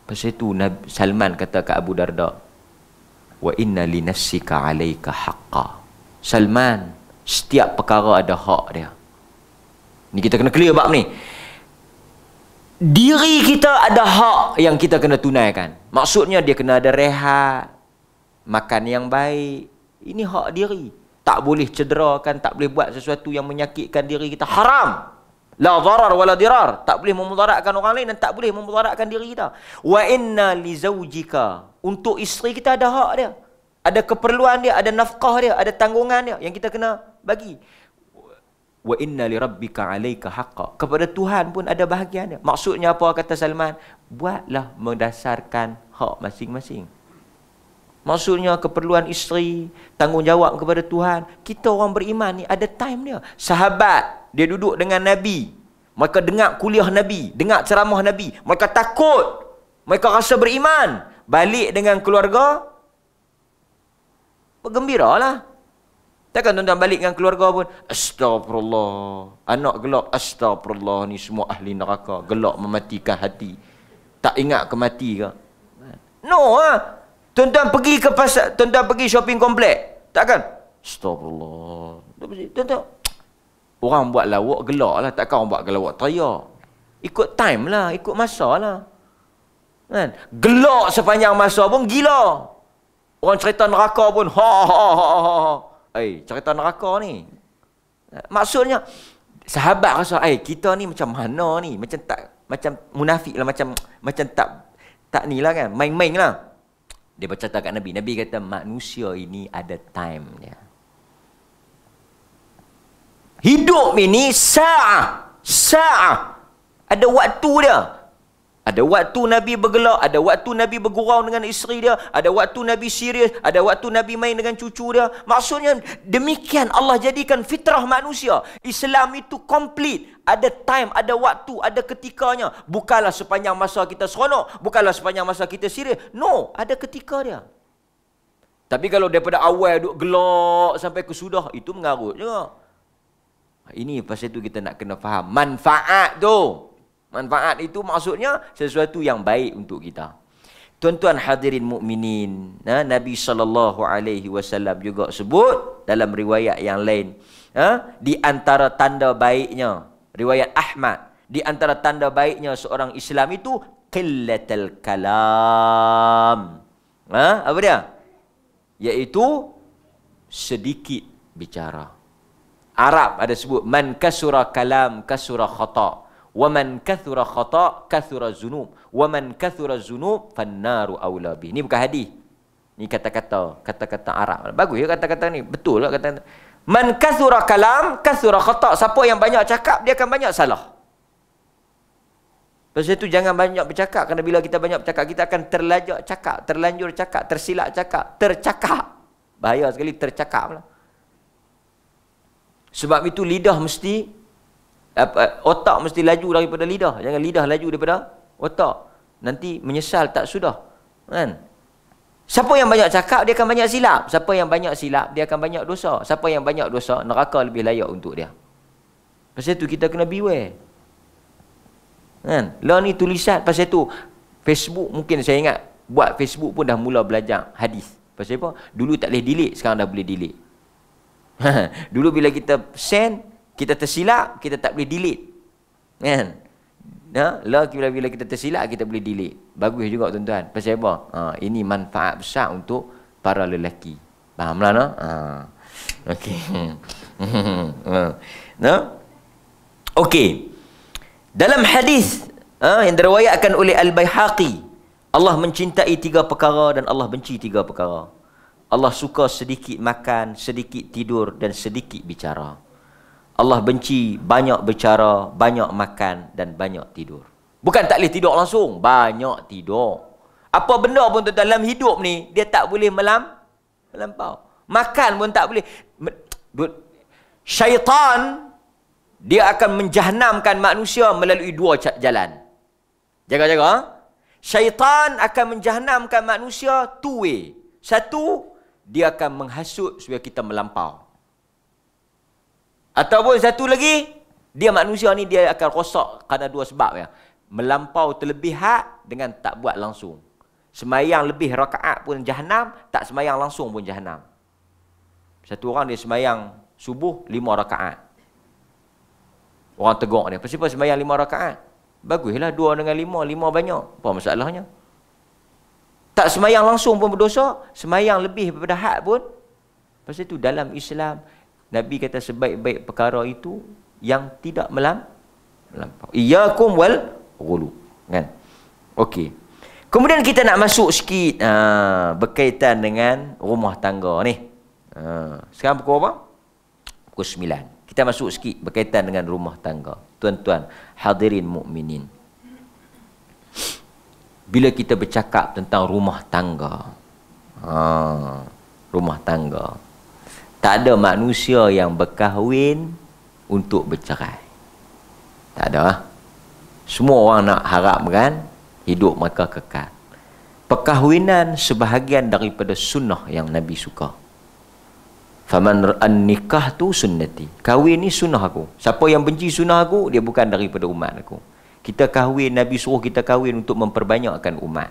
Pasal itu Nabi Salman kata ke Abu Darda, "Wa inna li nafsika 'alaika haqqa." Salman, setiap perkara ada hak dia. Ni kita kena clear bab ni diri kita ada hak yang kita kena tunaikan. Maksudnya dia kena ada rehat, makan yang baik. Ini hak diri. Tak boleh cederakan, tak boleh buat sesuatu yang menyakitkan diri kita. Haram. La darar wala dirar. Tak boleh memudaratkan orang lain dan tak boleh memudaratkan diri kita. Wa inna li zawjika. Untuk isteri kita ada hak dia. Ada keperluan dia, ada nafkah dia, ada tanggungan dia yang kita kena bagi. Wa inna li rabbika alayka haqqa. Kepada Tuhan pun ada bahagian dia. Maksudnya apa kata Salman? Buatlah berdasarkan hak masing-masing. Maksudnya keperluan isteri, tanggungjawab kepada Tuhan. Kita orang beriman ni ada time dia. Sahabat dia duduk dengan Nabi. Mereka dengar kuliah Nabi. Dengar ceramah Nabi. Mereka takut. Mereka rasa beriman. Balik dengan keluarga. Bergembira lah. Takkan tuan-tuan balik dengan keluarga pun. Astagfirullah. Anak gelap. Astagfirullah. Ni semua ahli neraka. Gelap mematikan hati. Tak ingat ke mati ke? No lah. Tuan-tuan pergi ke pasar. Tuan-tuan pergi shopping komplek. Takkan? Astagfirullah. Tuan-tuan. Orang buat lawak gelak lah. Takkan orang buat lawak teriak. Ikut time lah. Ikut masa lah. Kan? Gelak sepanjang masa pun gila. Orang cerita neraka pun. Ha ha ha ha ha. Eh, cerita neraka ni. Maksudnya, sahabat rasa, eh, kita ni macam mana ni? Macam tak, macam munafik lah. Macam macam tak, tak ni lah kan. Main-main lah. Dia bercerita kat Nabi. Nabi kata, manusia ini ada time dia. Hidup ini sa'ah. Sa'ah. Ada waktu dia. Ada waktu Nabi bergelak, ada waktu Nabi bergurau dengan isteri dia, ada waktu Nabi serius, ada waktu Nabi main dengan cucu dia. Maksudnya demikian Allah jadikan fitrah manusia. Islam itu komplit. Ada time, ada waktu, ada ketikanya. Bukanlah sepanjang masa kita seronok, bukanlah sepanjang masa kita serius. No, ada ketika dia. Tapi kalau daripada awal duk gelak sampai ke sudah, itu mengarut juga. Ini pasal itu kita nak kena faham. Manfaat tu. Manfaat itu maksudnya sesuatu yang baik untuk kita. Tuan-tuan hadirin mukminin, ha, Nabi sallallahu alaihi wasallam juga sebut dalam riwayat yang lain, ha, di antara tanda baiknya, riwayat Ahmad, di antara tanda baiknya seorang Islam itu qillatul kalam. Ha, apa dia? Yaitu sedikit bicara. Arab ada sebut man kasura kalam kasura khata. Wa man kathura khata kathura zunub. Wa man kathura zunub fannaru aula bi. Ni bukan hadis. Ni kata-kata kata-kata Arab. Bagus ya kata-kata ni. Betul lah kata man kathura kalam kathura khata. Siapa yang banyak cakap dia akan banyak salah. Pasal itu jangan banyak bercakap. Kerana bila kita banyak bercakap kita akan terlajak cakap, terlanjur cakap, tersilap cakap, tercakap. Bahaya sekali tercakap lah. Sebab itu lidah mesti apa, otak mesti laju daripada lidah. Jangan lidah laju daripada otak. Nanti menyesal tak sudah. Kan? Siapa yang banyak cakap dia akan banyak silap. Siapa yang banyak silap dia akan banyak dosa. Siapa yang banyak dosa neraka lebih layak untuk dia. Pasal itu kita kena beware. Kan? Lah ni tulisan pasal itu Facebook mungkin saya ingat buat Facebook pun dah mula belajar hadis. Pasal apa? Dulu tak boleh delete, sekarang dah boleh delete. Dulu bila kita send, kita tersilap, kita tak boleh delete. Kan? Ya, lah bila bila kita tersilap kita boleh delete. Bagus juga tuan-tuan. Pasal apa? Ha, ini manfaat besar untuk para lelaki. Fahamlah no? Ha. Okey. no? Okey. Dalam hadis ha, yang diriwayatkan oleh Al-Baihaqi, Allah mencintai tiga perkara dan Allah benci tiga perkara. Allah suka sedikit makan, sedikit tidur dan sedikit bicara. Allah benci banyak bicara, banyak makan dan banyak tidur. Bukan tak boleh tidur langsung, banyak tidur. Apa benda pun dalam hidup ni dia tak boleh melam melampau. Makan pun tak boleh. Syaitan dia akan menjahanamkan manusia melalui dua jalan. Jaga-jaga. Ha? Syaitan akan menjahanamkan manusia two way. Satu, dia akan menghasut supaya kita melampau. Ataupun satu lagi, dia manusia ni dia akan rosak kerana dua sebab ya. Melampau terlebih had dengan tak buat langsung. Semayang lebih rakaat pun jahanam, tak semayang langsung pun jahanam. Satu orang dia semayang subuh lima rakaat. Orang tegur dia, kenapa semayang lima rakaat? Baguslah dua dengan lima, lima banyak. Apa masalahnya? Tak semayang langsung pun berdosa, semayang lebih daripada had pun Pasal itu dalam Islam Nabi kata sebaik-baik perkara itu yang tidak melam melampau. Iyakum wal ghulu. Kan? Okey. Kemudian kita nak masuk sikit ha, berkaitan dengan rumah tangga ni. Ha, sekarang pukul apa? Pukul 9. Kita masuk sikit berkaitan dengan rumah tangga. Tuan-tuan, hadirin mukminin. Bila kita bercakap tentang rumah tangga. Ha, rumah tangga. Tak ada manusia yang berkahwin untuk bercerai. Tak ada. Semua orang nak harapkan hidup mereka kekal. Perkahwinan sebahagian daripada sunnah yang Nabi suka. Faman an nikah tu sunnati. Kahwin ni sunnah aku. Siapa yang benci sunnah aku, dia bukan daripada umat aku. Kita kahwin, Nabi suruh kita kahwin untuk memperbanyakkan umat.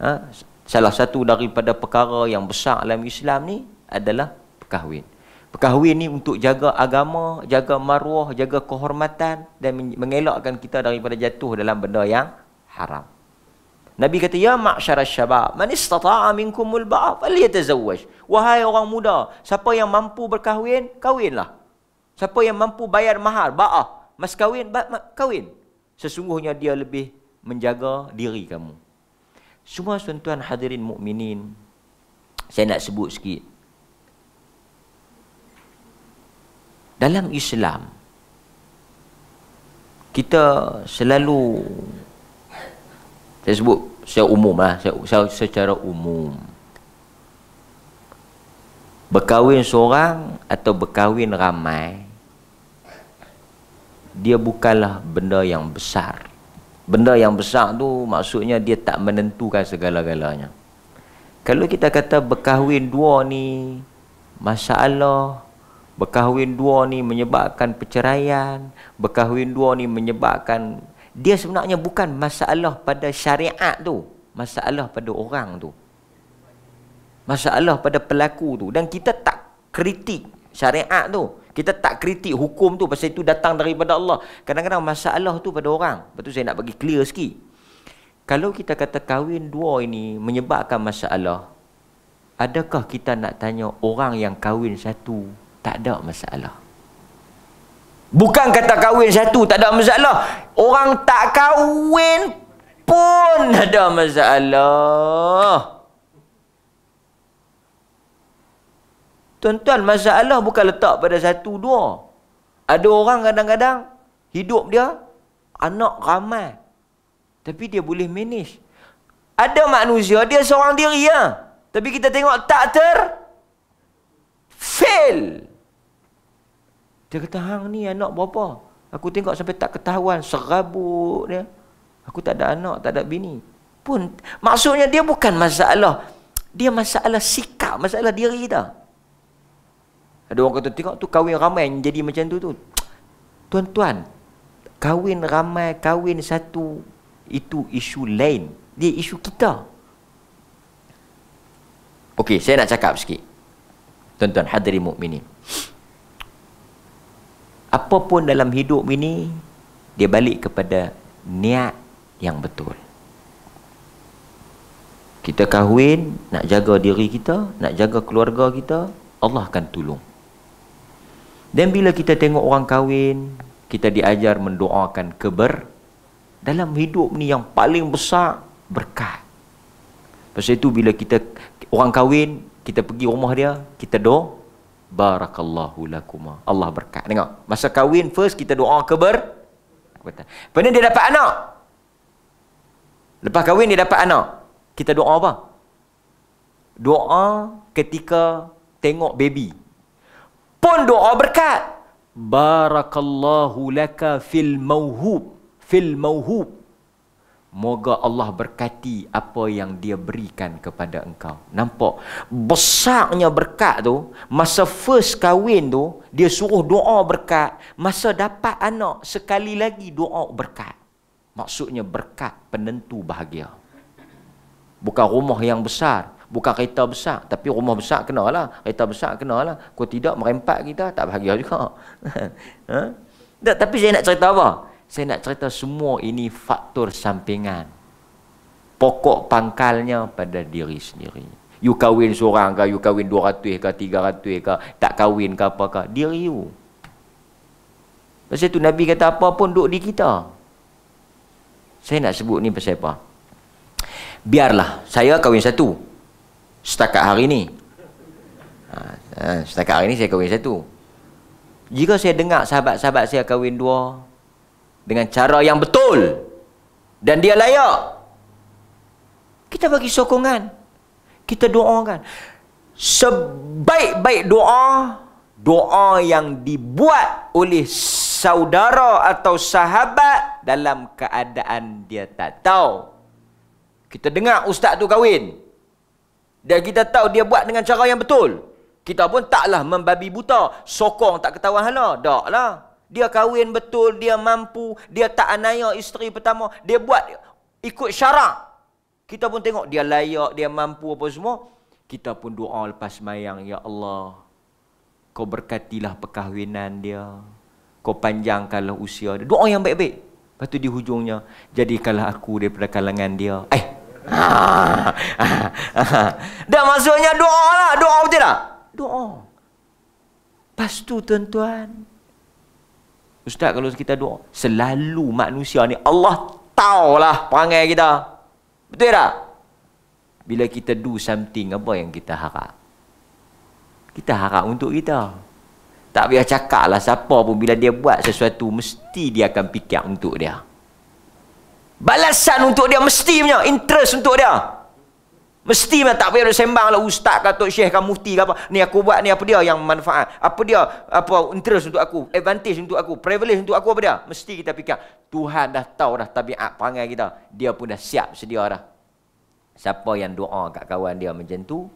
Ha? Salah satu daripada perkara yang besar dalam Islam ni adalah perkahwin. Perkahwin ni untuk jaga agama, jaga maruah, jaga kehormatan dan mengelakkan kita daripada jatuh dalam benda yang haram. Nabi kata, Ya ma'syarah syabab, man istata'a minkumul ba'a, falyatazawwaj. Wahai orang muda, siapa yang mampu berkahwin, kahwinlah. Siapa yang mampu bayar mahar, ba'ah, mas kahwin, ba kahwin. Sesungguhnya dia lebih menjaga diri kamu. Semua tuan-tuan hadirin mukminin, saya nak sebut sikit. dalam Islam kita selalu saya sebut secara umum lah secara, umum berkahwin seorang atau berkahwin ramai dia bukanlah benda yang besar benda yang besar tu maksudnya dia tak menentukan segala-galanya kalau kita kata berkahwin dua ni masalah Berkahwin dua ni menyebabkan perceraian. Berkahwin dua ni menyebabkan... Dia sebenarnya bukan masalah pada syariat tu. Masalah pada orang tu. Masalah pada pelaku tu. Dan kita tak kritik syariat tu. Kita tak kritik hukum tu. Pasal itu datang daripada Allah. Kadang-kadang masalah tu pada orang. Betul saya nak bagi clear sikit. Kalau kita kata kahwin dua ini menyebabkan masalah. Adakah kita nak tanya orang yang kahwin satu tak ada masalah. Bukan kata kahwin satu tak ada masalah. Orang tak kahwin pun ada masalah. Tuan-tuan, masalah bukan letak pada satu dua. Ada orang kadang-kadang hidup dia anak ramai. Tapi dia boleh manage. Ada manusia dia seorang diri ya. Tapi kita tengok tak ter fail. Dia kata, hang ni anak berapa? Aku tengok sampai tak ketahuan serabut dia. Aku tak ada anak, tak ada bini. Pun maksudnya dia bukan masalah. Dia masalah sikap, masalah diri dah. Ada orang kata tengok tu kahwin ramai yang jadi macam tu tu. Tuan-tuan, kahwin ramai, kahwin satu itu isu lain. Dia isu kita. Okey, saya nak cakap sikit. Tuan-tuan hadirin mukminin apapun dalam hidup ini dia balik kepada niat yang betul kita kahwin nak jaga diri kita nak jaga keluarga kita Allah akan tolong dan bila kita tengok orang kahwin kita diajar mendoakan keber dalam hidup ni yang paling besar berkat pasal itu bila kita orang kahwin kita pergi rumah dia kita doa barakallahu lakum. Allah berkat. Tengok, masa kahwin first kita doa keber kebetulan. Lepas dia dapat anak. Lepas kahwin dia dapat anak. Kita doa apa? Doa ketika tengok baby. Pun doa berkat. Barakallahu laka fil mauhub. Fil mauhub. Moga Allah berkati apa yang dia berikan kepada engkau. Nampak? Besarnya berkat tu, masa first kahwin tu, dia suruh doa berkat. Masa dapat anak, sekali lagi doa berkat. Maksudnya berkat penentu bahagia. Bukan rumah yang besar. Bukan kereta besar. Tapi rumah besar kenalah. Kereta besar kenalah. Kalau tidak merempat kita, tak bahagia juga. ha? Tapi saya nak cerita apa? Saya nak cerita semua ini faktor sampingan. Pokok pangkalnya pada diri sendiri. You kahwin seorang ke, you kahwin 200 ke, 300 ke, tak kahwin ke apa ke. Diri you. Pasal tu Nabi kata apa pun duduk di kita. Saya nak sebut ni pasal apa? Biarlah saya kahwin satu. Setakat hari ni. Ha, ha, setakat hari ni saya kahwin satu. Jika saya dengar sahabat-sahabat saya kahwin dua dengan cara yang betul dan dia layak, kita bagi sokongan. Kita doakan. Sebaik-baik doa, doa yang dibuat oleh saudara atau sahabat dalam keadaan dia tak tahu. Kita dengar ustaz tu kahwin. Dan kita tahu dia buat dengan cara yang betul. Kita pun taklah membabi buta. Sokong tak ketahuan hala. Tak lah. Dia kahwin betul, dia mampu, dia tak anaya isteri pertama. Dia buat ikut syarak. Kita pun tengok dia layak, dia mampu apa semua. Kita pun doa lepas mayang, Ya Allah. Kau berkatilah perkahwinan dia kau panjangkanlah usia dia. Doa yang baik-baik. Lepas tu di hujungnya, jadikanlah aku daripada kalangan dia. Eh. Dah maksudnya doa lah. Doa betul tak? Doa. Lepas tu tuan-tuan. Ustaz kalau kita doa. Selalu manusia ni Allah tahulah perangai kita. Betul tak? Bila kita do something, apa yang kita harap? Kita harap untuk kita. Tak payah cakap lah siapa pun bila dia buat sesuatu mesti dia akan fikir untuk dia. Balasan untuk dia mesti punya, interest untuk dia. Mesti punya tak payah sembang lah ustaz ke tok syekh ke mufti ke apa. Ni aku buat ni apa dia yang manfaat? Apa dia apa interest untuk aku, advantage untuk aku, privilege untuk aku apa dia? Mesti kita fikir Tuhan dah tahu dah tabiat perangai kita. Dia pun dah siap sedia dah. Siapa yang doa kat kawan dia macam tu,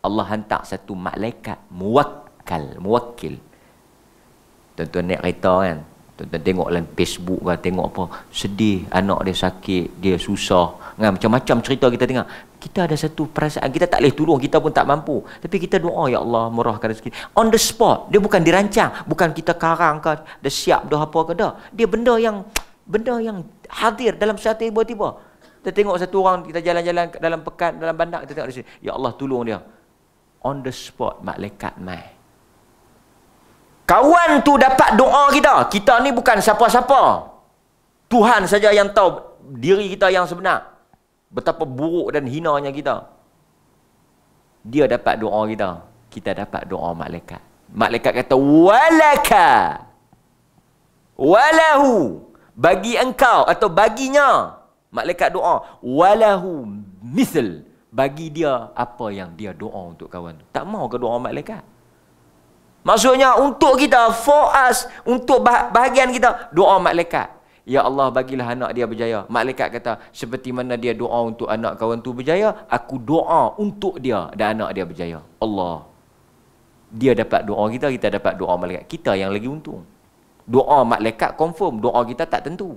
Allah hantar satu malaikat muwakkal muwakkil tuan-tuan naik kereta kan tuan-tuan tengok dalam Facebook kan tengok apa sedih anak dia sakit dia susah. Kan macam-macam cerita kita tengok kita ada satu perasaan kita tak boleh tolong kita pun tak mampu. Tapi kita doa ya Allah murahkan rezeki. On the spot dia bukan dirancang. Bukan kita karang ke dah siap dah apa ke dah. Dia benda yang benda yang hadir dalam satu tiba-tiba. Kita tengok satu orang kita jalan-jalan dalam pekan dalam bandar kita tengok di sini. Ya Allah tolong dia. On the spot malaikat mai Kawan tu dapat doa kita. Kita ni bukan siapa-siapa. Tuhan saja yang tahu diri kita yang sebenar. Betapa buruk dan hinanya kita. Dia dapat doa kita. Kita dapat doa malaikat. Malaikat kata, Walaka. Walahu. Bagi engkau atau baginya. Malaikat doa. Walahu misl. Bagi dia apa yang dia doa untuk kawan. Tak mau ke doa malaikat? Maksudnya untuk kita, for us, untuk bah bahagian kita, doa malaikat. Ya Allah bagilah anak dia berjaya. Malaikat kata, seperti mana dia doa untuk anak kawan tu berjaya, aku doa untuk dia dan anak dia berjaya. Allah. Dia dapat doa kita, kita dapat doa malaikat. Kita yang lagi untung. Doa malaikat confirm, doa kita tak tentu.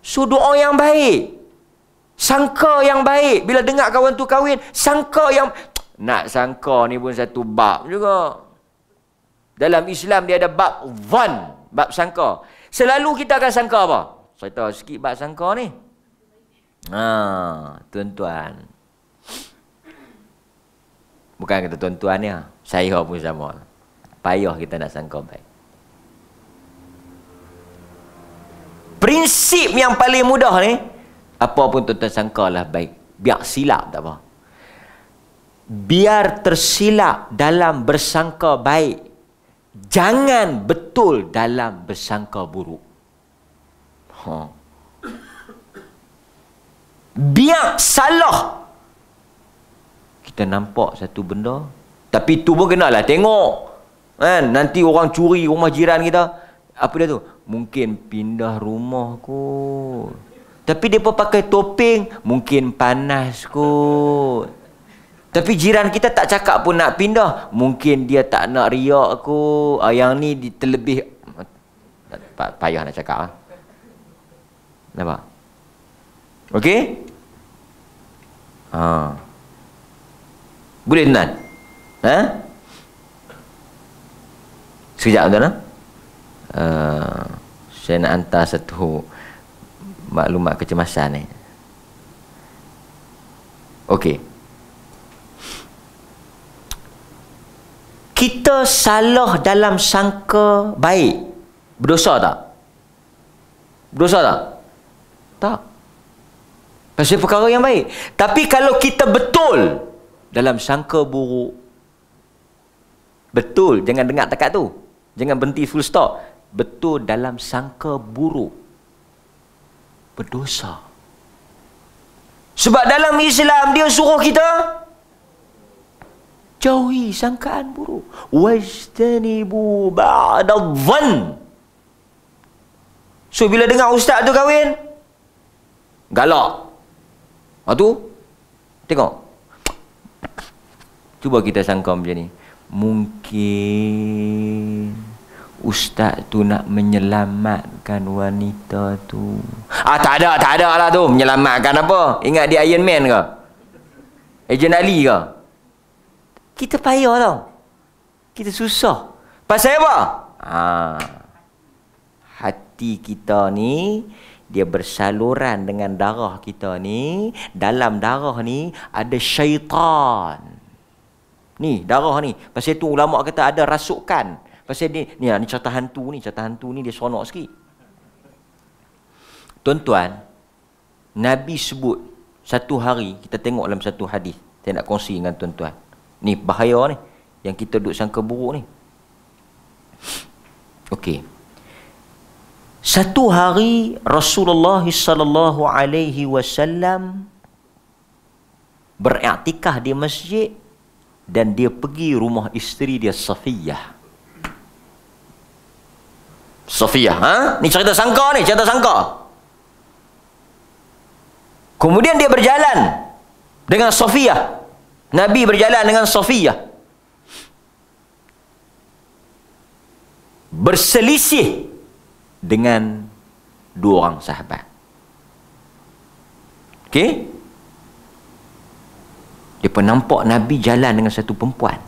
So doa yang baik. Sangka yang baik. Bila dengar kawan tu kahwin, sangka yang nak sangka ni pun satu bab juga. Dalam Islam dia ada bab van, bab sangka. Selalu kita akan sangka apa? Saya tahu sikit bab sangka ni. Ha, tuan-tuan. Bukan kata tuan-tuan ni. Saya pun sama. Payah kita nak sangka baik. Prinsip yang paling mudah ni, apa pun tuan-tuan sangkalah baik. Biar silap tak apa biar tersilap dalam bersangka baik. Jangan betul dalam bersangka buruk. Ha. Biar salah. Kita nampak satu benda. Tapi tu pun kenalah tengok. Kan? Nanti orang curi rumah jiran kita. Apa dia tu? Mungkin pindah rumah kot. Tapi dia pun pakai topeng. Mungkin panas kot tapi jiran kita tak cakap pun nak pindah. Mungkin dia tak nak riak aku. Ah, yang ni terlebih. Payah nak cakap. Ha? Nampak? Okey? Ha. Boleh tuan? Ha? Sekejap tuan. Uh, saya nak hantar satu maklumat kecemasan ni. Okey. Kita salah dalam sangka baik, berdosa tak? Berdosa tak? Tak. Pasal perkara yang baik. Tapi kalau kita betul dalam sangka buruk, betul, jangan dengar tekat tu. Jangan berhenti full stop. Betul dalam sangka buruk. Berdosa. Sebab dalam Islam dia suruh kita jauhi sangkaan buruk. Wajtanibu ba'dadhan. So bila dengar ustaz tu kahwin, galak. Lepas tu, tengok. Cuba kita sangka macam ni. Mungkin ustaz tu nak menyelamatkan wanita tu. Ah tak ada, tak ada lah tu. Menyelamatkan apa? Ingat dia Iron Man ke? Agent Ali ke? Kita payah tau. Kita susah. Pasal apa? Ah. Hati kita ni dia bersaluran dengan darah kita ni dalam darah ni ada syaitan ni darah ni pasal tu ulama kata ada rasukan pasal ni ni, ni cerita hantu ni cerita hantu ni dia seronok sikit tuan-tuan nabi sebut satu hari kita tengok dalam satu hadis saya nak kongsi dengan tuan-tuan ni bahaya ni yang kita duduk sangka buruk ni okey satu hari Rasulullah sallallahu alaihi wasallam beriktikaf di masjid dan dia pergi rumah isteri dia Safiyah. Safiyah, ha? Ni cerita sangka ni, cerita sangka. Kemudian dia berjalan dengan Safiyah. Nabi berjalan dengan Safiyah. Berselisih dengan dua orang sahabat. Okey? Dia pun nampak Nabi jalan dengan satu perempuan.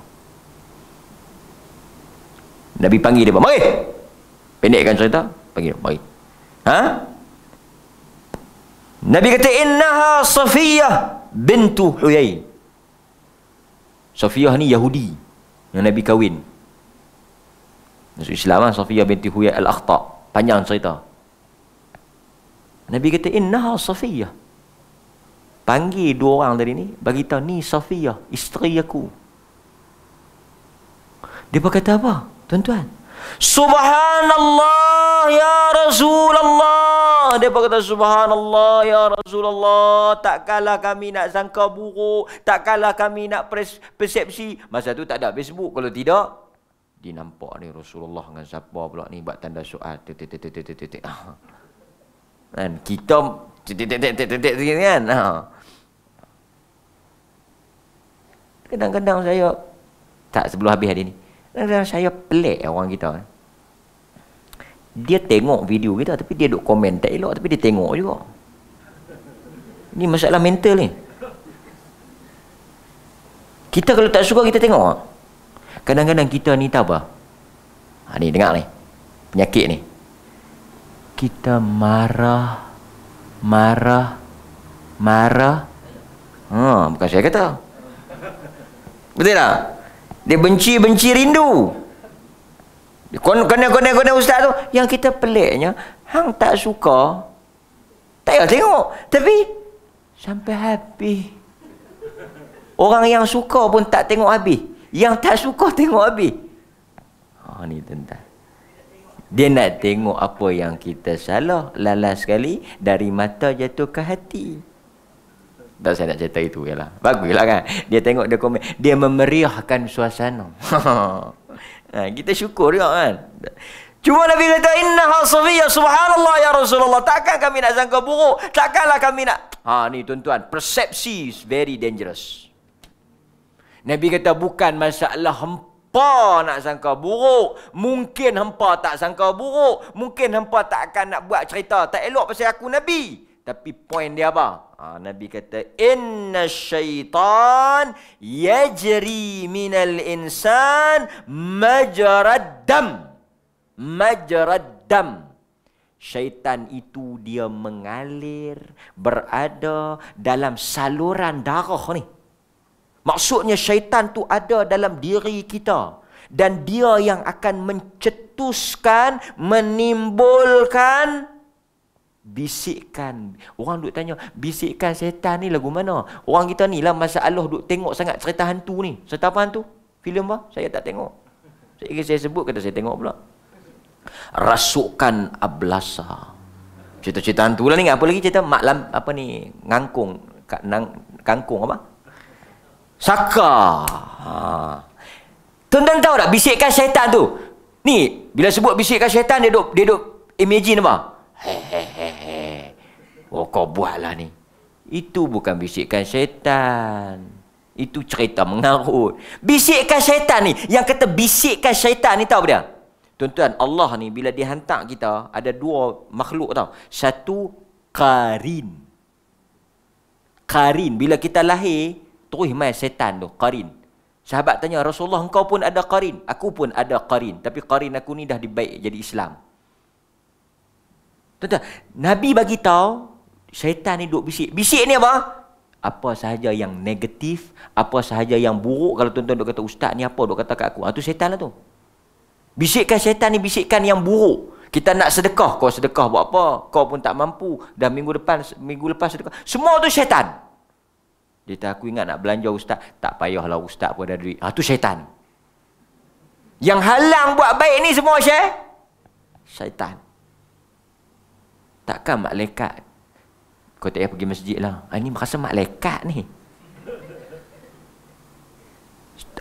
Nabi panggil dia, "Mari." Pendekkan cerita, panggil, "Mari." Ha? Nabi kata, "Innaha Safiyah bintu Huyai." Safiyah ni Yahudi yang Nabi kahwin. Masuk Islam lah, Safiyah binti Huyai Al-Akhta' Panjang cerita. Nabi kata, Innaha Safiyah. Panggil dua orang tadi ni, bagi tahu ni Safiyah, isteri aku. Dia berkata apa? Tuan-tuan. Subhanallah ya Rasulullah. Dia berkata Subhanallah ya Rasulullah. Tak kalah kami nak sangka buruk. Tak kalah kami nak persepsi. Masa tu tak ada Facebook. Kalau tidak, dia nampak ni Rasulullah dengan siapa pula ni buat tanda soal titik titik titik titik kan kita titik titik titik titik kan ha. kadang-kadang saya tak sebelum habis hari ni saya pelik orang kita dia tengok video kita tapi dia duk komen tak elok tapi dia tengok juga ni masalah mental ni kita kalau tak suka kita tengok Kadang-kadang kita ni tahu apa? Ha, ni dengar ni. Penyakit ni. Kita marah, marah, marah. Ha, bukan saya kata. Betul tak? Dia benci-benci rindu. Kena-kena-kena ustaz tu. Yang kita peliknya, hang tak suka. Tak payah tengok. Tapi, sampai habis. Orang yang suka pun tak tengok habis. Yang tak suka tengok habis. Ha ni tentang. Dia nak tengok apa yang kita salah lalas sekali dari mata jatuh ke hati. Tak saya nak cerita itu yalah. Baguslah kan. Dia tengok dia komen, dia memeriahkan suasana. ha, kita syukur juga kan. Cuma Nabi kata inna hasafiyya subhanallah ya Rasulullah. Takkan kami nak sangka buruk. Takkanlah kami nak. Ha ni tuan-tuan, persepsi is very dangerous. Nabi kata bukan masalah hampa nak sangka buruk. Mungkin hampa tak sangka buruk. Mungkin hampa tak akan nak buat cerita. Tak elok pasal aku Nabi. Tapi poin dia apa? Ha, Nabi kata, Inna syaitan yajri minal insan majarad dam. Majarad dam. Syaitan itu dia mengalir, berada dalam saluran darah ni. Maksudnya syaitan tu ada dalam diri kita. dan dia yang akan mencetuskan menimbulkan bisikan orang duk tanya bisikan setan ni lagu mana? Orang kita ni lah masalah duk tengok sangat cerita hantu ni. Cerita apa hantu? Filem apa? Saya tak tengok. Saya, saya sebut kata saya tengok pula. Rasukan ablasa. Cerita-cerita hantu lah ni. Apa lagi cerita? Mak lam, apa ni? Ngangkung. Nang, kangkung apa? Saka. Ha. tuan-tuan tahu tak bisikkan syaitan tu? Ni bila sebut bisikkan syaitan dia duk dia duk imagine apa? Hehehe oh kau buatlah ni itu bukan bisikkan syaitan itu cerita mengarut bisikkan syaitan ni yang kata bisikkan syaitan ni tahu dia Tuan-tuan, Allah ni bila dia hantar kita, ada dua makhluk tau. Satu, karin. Karin. Bila kita lahir, terus main setan tu, karin. Sahabat tanya, Rasulullah engkau pun ada karin. Aku pun ada karin. Tapi karin aku ni dah dibaik jadi Islam. Tuan-tuan, Nabi bagi tahu syaitan ni duk bisik. Bisik ni apa? Apa sahaja yang negatif, apa sahaja yang buruk. Kalau tuan-tuan duk kata, Ustaz ni apa duk kata kat aku? Itu ah, syaitan lah tu. Bisikkan syaitan ni bisikkan yang buruk. Kita nak sedekah, kau sedekah buat apa? Kau pun tak mampu. Dah minggu depan, minggu lepas sedekah. Semua tu syaitan. Dia tak aku ingat nak belanja ustaz. Tak payahlah ustaz pun ada duit. Ha, tu syaitan. Yang halang buat baik ni semua syaitan. Syaitan. Takkan malaikat. Kau tak payah pergi masjid lah. Ha, ini merasa malaikat ni.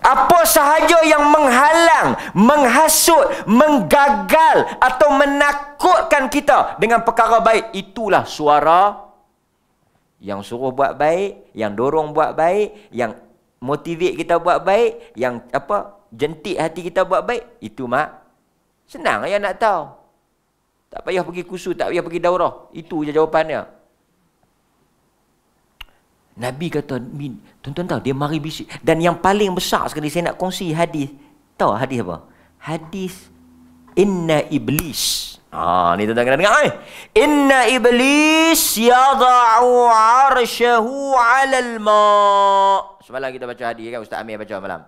apa sahaja yang menghalang, menghasut, menggagal atau menakutkan kita dengan perkara baik, itulah suara yang suruh buat baik, yang dorong buat baik, yang motivate kita buat baik, yang apa jentik hati kita buat baik, itu mak. Senang ya nak tahu. Tak payah pergi kusu, tak payah pergi daurah. Itu je jawapannya. Nabi kata, tuan-tuan tahu, dia mari bisik. Dan yang paling besar sekali saya nak kongsi hadis. Tahu hadis apa? Hadis Inna Iblis. Ah, ni tuan-tuan kena dengar. Eh? Inna Iblis yada'u arsyahu alal ma' Semalam kita baca hadis kan, Ustaz Amir baca malam.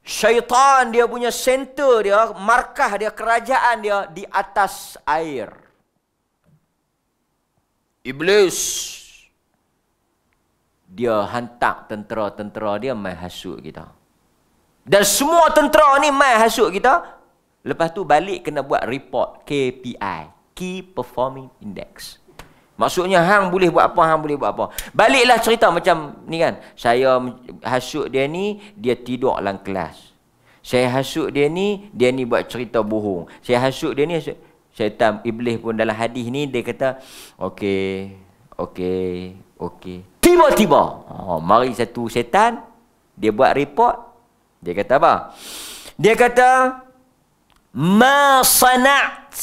Syaitan dia punya center dia, markah dia, kerajaan dia di atas air. Iblis dia hantar tentera-tentera dia mai hasut kita. Dan semua tentera ni mai hasut kita. Lepas tu balik kena buat report KPI. Key Performing Index. Maksudnya hang boleh buat apa, hang boleh buat apa. Baliklah cerita macam ni kan. Saya hasut dia ni, dia tidur dalam kelas. Saya hasut dia ni, dia ni buat cerita bohong. Saya hasut dia ni, syaitan iblis pun dalam hadis ni, dia kata, okey, okey, okey. Tiba-tiba, oh, mari satu setan, dia buat report. Dia kata apa? Dia kata, Ma sanat.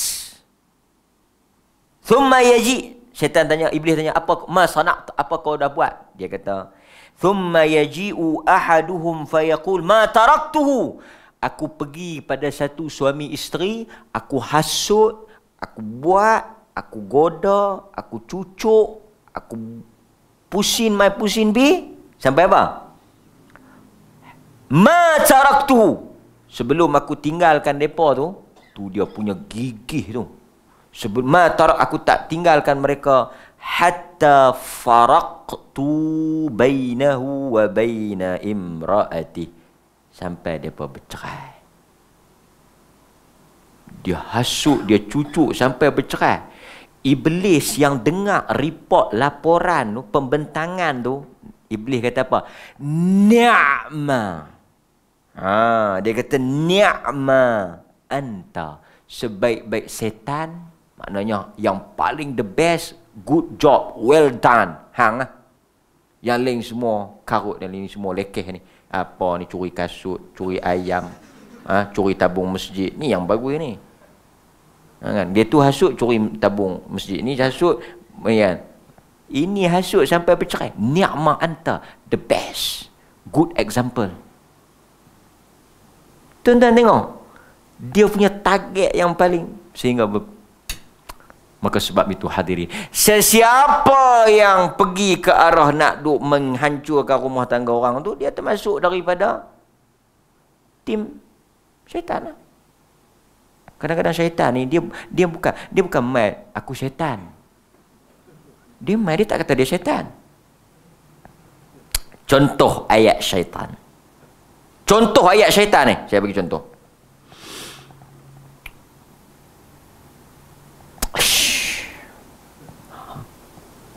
Thumma yaji. Setan tanya, iblis tanya, apa ma sanat? Apa kau dah buat? Dia kata, Thumma yaji'u ahaduhum fayaqul ma taraktuhu. Aku pergi pada satu suami isteri, aku hasut, aku buat, aku goda, aku cucuk, aku pusin mai pusin bi sampai apa? Ma taraktu. Sebelum aku tinggalkan depa tu tu dia punya gigih tu. Sebelum ma tarak aku tak tinggalkan mereka. Hatta faraqtu bainahu wa baina imraati. Sampai depa bercerai. Dia hasut dia cucuk sampai bercerai Iblis yang dengar report laporan tu, pembentangan tu, iblis kata apa? Ni'ma. Ha, dia kata ni'ma anta. Sebaik-baik setan, maknanya yang paling the best, good job, well done. Hang lah. Yang lain semua karut dan lain semua lekeh ni. Apa ni curi kasut, curi ayam, ha, curi tabung masjid. Ni yang bagus ni. Ha, kan? Dia tu hasut curi tabung masjid. Ni hasut kan? Ini hasut sampai bercerai. Ni'mah anta. The best. Good example. Tuan-tuan tengok. Dia punya target yang paling. Sehingga ber... Maka sebab itu hadirin. Sesiapa yang pergi ke arah nak duk menghancurkan rumah tangga orang tu. Dia termasuk daripada tim Syaitan lah. Kadang-kadang syaitan ni dia dia bukan dia bukan mai aku syaitan. Dia mai dia tak kata dia syaitan. Contoh ayat syaitan. Contoh ayat syaitan ni, saya bagi contoh.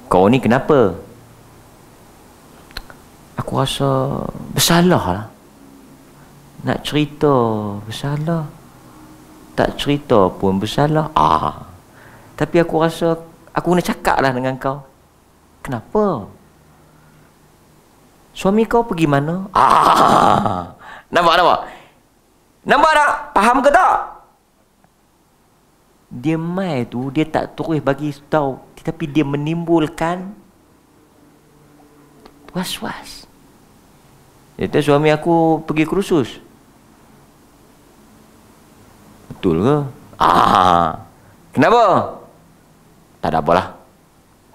Kau ni kenapa? Aku rasa bersalah lah. Nak cerita bersalah tak cerita pun bersalah. Ah. Tapi aku rasa aku kena cakap lah dengan kau. Kenapa? Suami kau pergi mana? Ah. Nampak, nampak? Nampak tak? Faham ke tak? Dia mai tu, dia tak terus bagi tahu. Tetapi dia menimbulkan was-was. Itu suami aku pergi kursus. Betul ke? Ah. Kenapa? Tak ada apalah.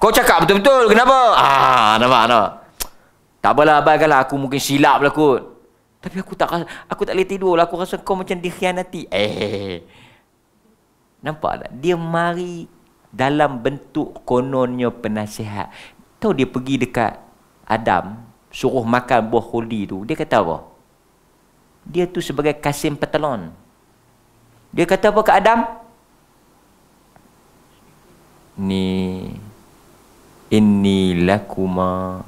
Kau cakap betul-betul. Kenapa? Ah, nampak, nampak. Tak apalah, abaikanlah. Aku mungkin silap lah kot. Tapi aku tak aku tak boleh tidur lah. Aku rasa kau macam dikhianati. Eh. Nampak tak? Dia mari dalam bentuk kononnya penasihat. Tahu dia pergi dekat Adam, suruh makan buah khuldi tu. Dia kata apa? Dia tu sebagai kasim petelon. Dia kata apa ke Adam? Ni inni lakuma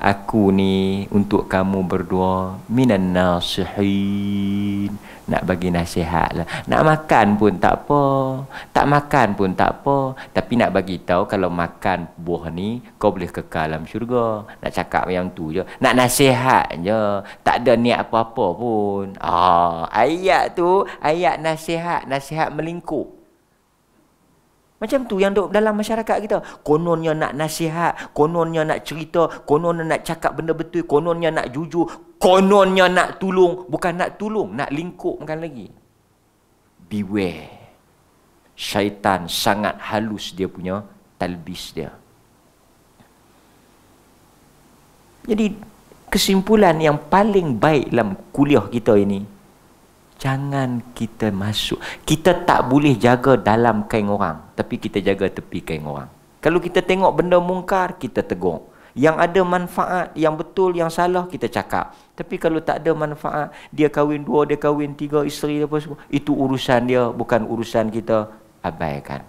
aku ni untuk kamu berdua minan nasihin. Nak bagi nasihat lah. Nak makan pun tak apa. Tak makan pun tak apa. Tapi nak bagi tahu kalau makan buah ni kau boleh kekal dalam syurga. Nak cakap yang tu je. Nak nasihat je. Tak ada niat apa-apa pun. Ah ayat tu ayat nasihat. Nasihat melingkup macam tu yang dalam masyarakat kita. Kononnya nak nasihat, kononnya nak cerita, kononnya nak cakap benda betul, kononnya nak jujur, kononnya nak tolong. Bukan nak tolong, nak lingkupkan lagi. Beware. Syaitan sangat halus dia punya talbis dia. Jadi kesimpulan yang paling baik dalam kuliah kita ini, Jangan kita masuk. Kita tak boleh jaga dalam kain orang. Tapi kita jaga tepi kain orang. Kalau kita tengok benda mungkar, kita tegur. Yang ada manfaat, yang betul, yang salah, kita cakap. Tapi kalau tak ada manfaat, dia kahwin dua, dia kahwin tiga isteri, apa semua. Itu urusan dia, bukan urusan kita. Abaikan.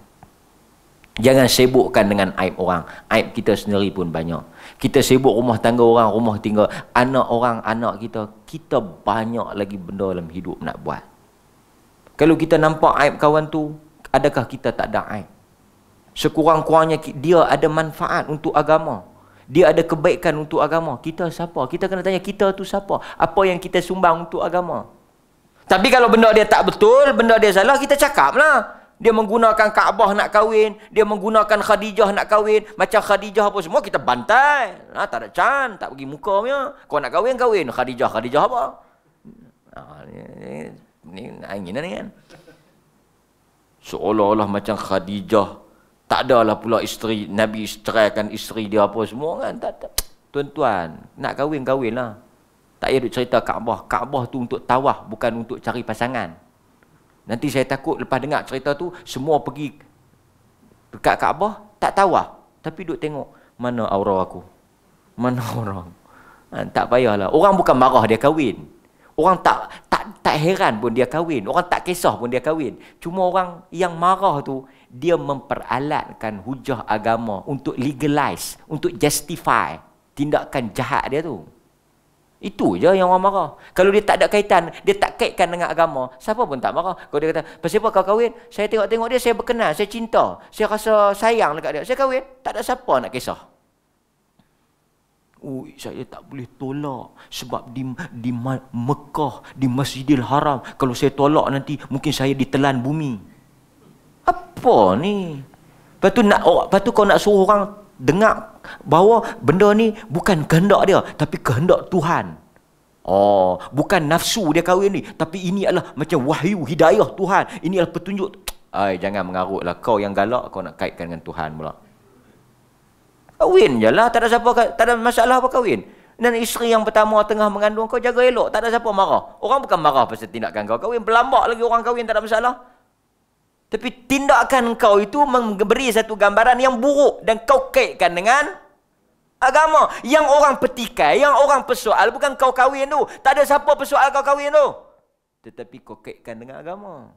Jangan sibukkan dengan aib orang. Aib kita sendiri pun banyak. Kita sibuk rumah tangga orang, rumah tinggal anak orang, anak kita. Kita banyak lagi benda dalam hidup nak buat. Kalau kita nampak aib kawan tu, adakah kita tak ada aib? Sekurang-kurangnya dia ada manfaat untuk agama. Dia ada kebaikan untuk agama. Kita siapa? Kita kena tanya kita tu siapa? Apa yang kita sumbang untuk agama? Tapi kalau benda dia tak betul, benda dia salah, kita cakap lah. Dia menggunakan Kaabah nak kahwin. Dia menggunakan Khadijah nak kahwin. Macam Khadijah apa semua kita bantai. Ha, tak ada can. Tak pergi muka punya. Kau nak kahwin, kahwin. Khadijah, Khadijah apa? Ha, ni, ni, ni angin ni kan. Seolah-olah macam Khadijah. Tak adalah pula isteri. Nabi ceraikan isteri dia apa semua kan. Tak, tak. Tuan-tuan, nak kahwin, kahwin lah. Tak payah duk cerita Kaabah. Kaabah tu untuk tawah, bukan untuk cari pasangan. Nanti saya takut lepas dengar cerita tu semua pergi dekat Kaabah tak tahu lah. Tapi duk tengok mana aura aku. Mana orang. Ha, tak payahlah. Orang bukan marah dia kahwin. Orang tak tak tak heran pun dia kahwin. Orang tak kisah pun dia kahwin. Cuma orang yang marah tu dia memperalatkan hujah agama untuk legalize, untuk justify tindakan jahat dia tu. Itu je yang orang marah. Kalau dia tak ada kaitan, dia tak kaitkan dengan agama, siapa pun tak marah. Kalau dia kata, pasal apa kau kahwin? Saya tengok-tengok dia, saya berkenan, saya cinta. Saya rasa sayang dekat dia. Saya kahwin, tak ada siapa nak kisah. Ui, saya tak boleh tolak sebab di di Mekah, di Masjidil Haram, kalau saya tolak nanti mungkin saya ditelan bumi. Apa ni? Lepas tu nak oh, lepas tu kau nak suruh orang dengar bahawa benda ni bukan kehendak dia tapi kehendak Tuhan. Oh, bukan nafsu dia kahwin ni tapi ini adalah macam wahyu hidayah Tuhan. Ini adalah petunjuk. Ai jangan mengarutlah kau yang galak kau nak kaitkan dengan Tuhan pula. Kahwin je lah, tak ada siapa tak ada masalah apa kahwin. Dan isteri yang pertama tengah mengandung kau jaga elok. Tak ada siapa marah. Orang bukan marah pasal tindakan kau. Kahwin berlambak lagi orang kahwin tak ada masalah. Tapi tindakan kau itu memberi satu gambaran yang buruk. Dan kau kaitkan dengan agama. Yang orang petikai, yang orang persoal bukan kau kahwin tu. Tak ada siapa persoal kau kahwin tu. Tetapi kau kaitkan dengan agama.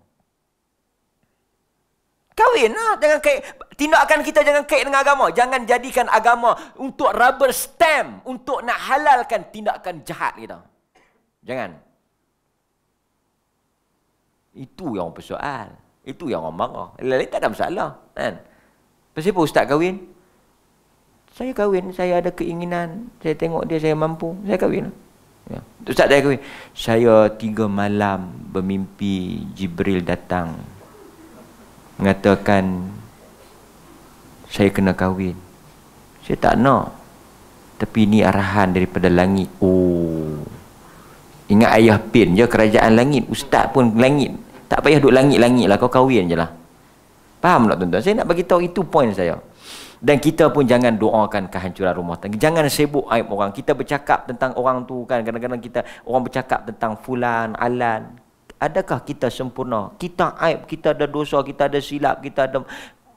Kahwin lah. Jangan kait, tindakan kita jangan kait dengan agama. Jangan jadikan agama untuk rubber stamp. Untuk nak halalkan tindakan jahat kita. Jangan. Itu yang persoal. Itu yang orang marah. Lain tak ada masalah. Kan? Pasal apa ustaz kahwin? Saya kahwin, saya ada keinginan. Saya tengok dia, saya mampu. Saya kahwin. Ya. Ustaz saya kahwin. Saya tiga malam bermimpi Jibril datang mengatakan saya kena kahwin. Saya tak nak. Tapi ini arahan daripada langit. Oh. Ingat ayah pin je kerajaan langit. Ustaz pun langit. Tak payah duduk langit-langit lah. Kau kahwin je lah. Faham tak tuan-tuan? Saya nak bagi tahu itu poin saya. Dan kita pun jangan doakan kehancuran rumah tangga. Jangan sibuk aib orang. Kita bercakap tentang orang tu kan. Kadang-kadang kita orang bercakap tentang fulan, alan. Adakah kita sempurna? Kita aib, kita ada dosa, kita ada silap, kita ada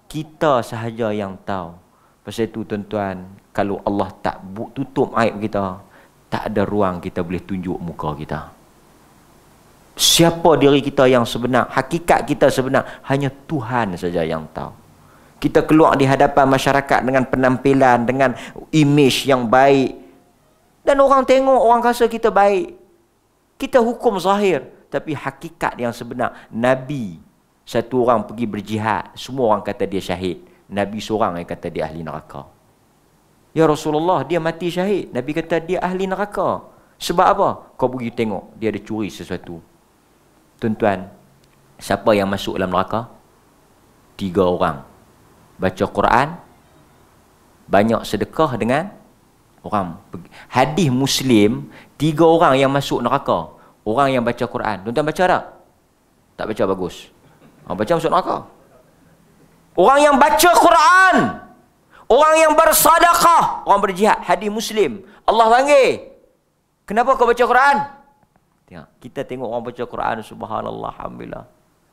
kita sahaja yang tahu. Pasal itu tuan-tuan, kalau Allah tak tutup aib kita, tak ada ruang kita boleh tunjuk muka kita. Siapa diri kita yang sebenar, hakikat kita sebenar, hanya Tuhan saja yang tahu. Kita keluar di hadapan masyarakat dengan penampilan, dengan image yang baik. Dan orang tengok, orang rasa kita baik. Kita hukum zahir tapi hakikat yang sebenar. Nabi satu orang pergi berjihad semua orang kata dia syahid. Nabi seorang yang kata dia ahli neraka. Ya Rasulullah dia mati syahid. Nabi kata dia ahli neraka. Sebab apa? Kau pergi tengok dia ada curi sesuatu tuan-tuan siapa yang masuk dalam neraka tiga orang baca Quran banyak sedekah dengan orang hadis muslim tiga orang yang masuk neraka Orang yang baca Quran. Tuan-tuan baca tak? Tak baca bagus. Orang baca masuk neraka. Orang yang baca Quran. Orang yang bersadaqah. Orang berjihad. Hadis Muslim. Allah panggil. Kenapa kau baca Quran? Tengok. Kita tengok orang baca Quran. Subhanallah. Alhamdulillah.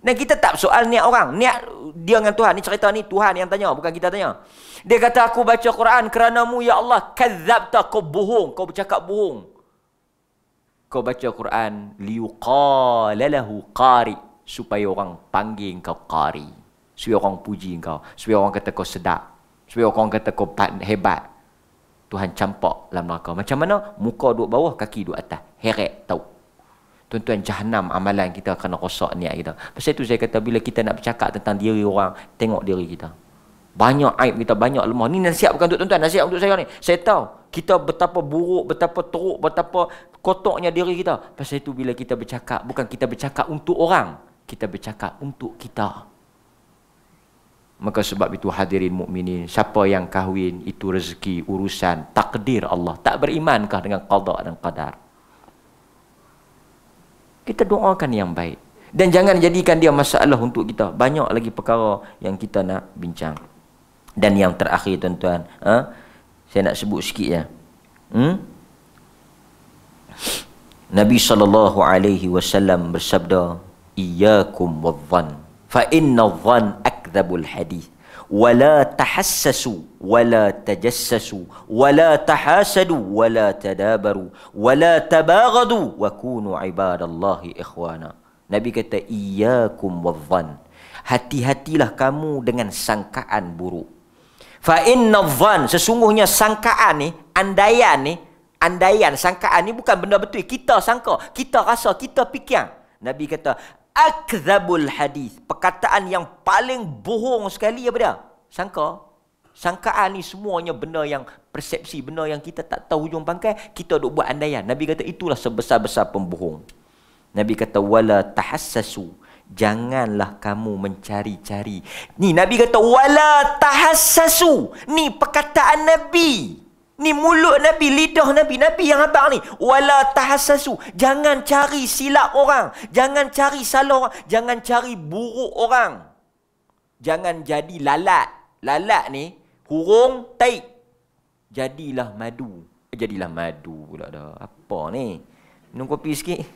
Dan kita tak soal niat orang. Niat dia dengan Tuhan. Ni cerita ni Tuhan yang tanya. Bukan kita tanya. Dia kata aku baca Quran kerana-Mu ya Allah. Kazabta kau bohong. Kau bercakap bohong kau baca Quran liuqala lahu qari supaya orang panggil kau qari supaya orang puji kau supaya orang kata kau sedap supaya orang kata kau hebat Tuhan campak dalam neraka macam mana muka duduk bawah kaki duduk atas heret tahu tuan-tuan jahanam amalan kita kena rosak niat kita. Pasal itu saya kata bila kita nak bercakap tentang diri orang tengok diri kita. Banyak aib kita banyak lemah. Ni nasihat bukan untuk tuan-tuan nasihat untuk saya ni. Saya tahu kita betapa buruk betapa teruk betapa kotornya diri kita. Pasal itu bila kita bercakap bukan kita bercakap untuk orang kita bercakap untuk kita. Maka sebab itu hadirin mukminin siapa yang kahwin itu rezeki urusan takdir Allah. Tak berimankah dengan qada dan qadar kita doakan yang baik dan jangan jadikan dia masalah untuk kita banyak lagi perkara yang kita nak bincang dan yang terakhir tuan-tuan, ha? saya nak sebut sikit ya. Hmm? Nabi sallallahu alaihi wasallam bersabda, "Iyyakum wadh-dhann, fa inna dhann akdzabul hadith." ولا تحسسوا ولا تجسسوا ولا تحاسدوا ولا تدابروا ولا تباغضوا وكونوا عباد الله إخوانا Nabi kata iyyakum wadhdhan hati-hatilah kamu dengan sangkaan buruk. Fa inna dhann sesungguhnya sangkaan ni andaian ni andaian sangkaan ni bukan benda betul. Kita sangka kita rasa kita fikir. Nabi kata akdzabul hadis, perkataan yang paling bohong sekali apa dia? Sangka. Sangkaan ni semuanya benda yang persepsi, benda yang kita tak tahu hujung pangkai, kita duk buat andaian. Nabi kata itulah sebesar-besar pembohong. Nabi kata wala tahassasu Janganlah kamu mencari-cari. Ni Nabi kata wala tahassasu. Ni perkataan Nabi. Ni mulut Nabi, lidah Nabi, Nabi yang abang ni. Wala tahassasu. Jangan cari silap orang, jangan cari salah orang, jangan cari buruk orang. Jangan jadi lalat. Lalat ni hurung taik. Jadilah madu. Jadilah madu pula dah. Apa ni? Minum kopi sikit.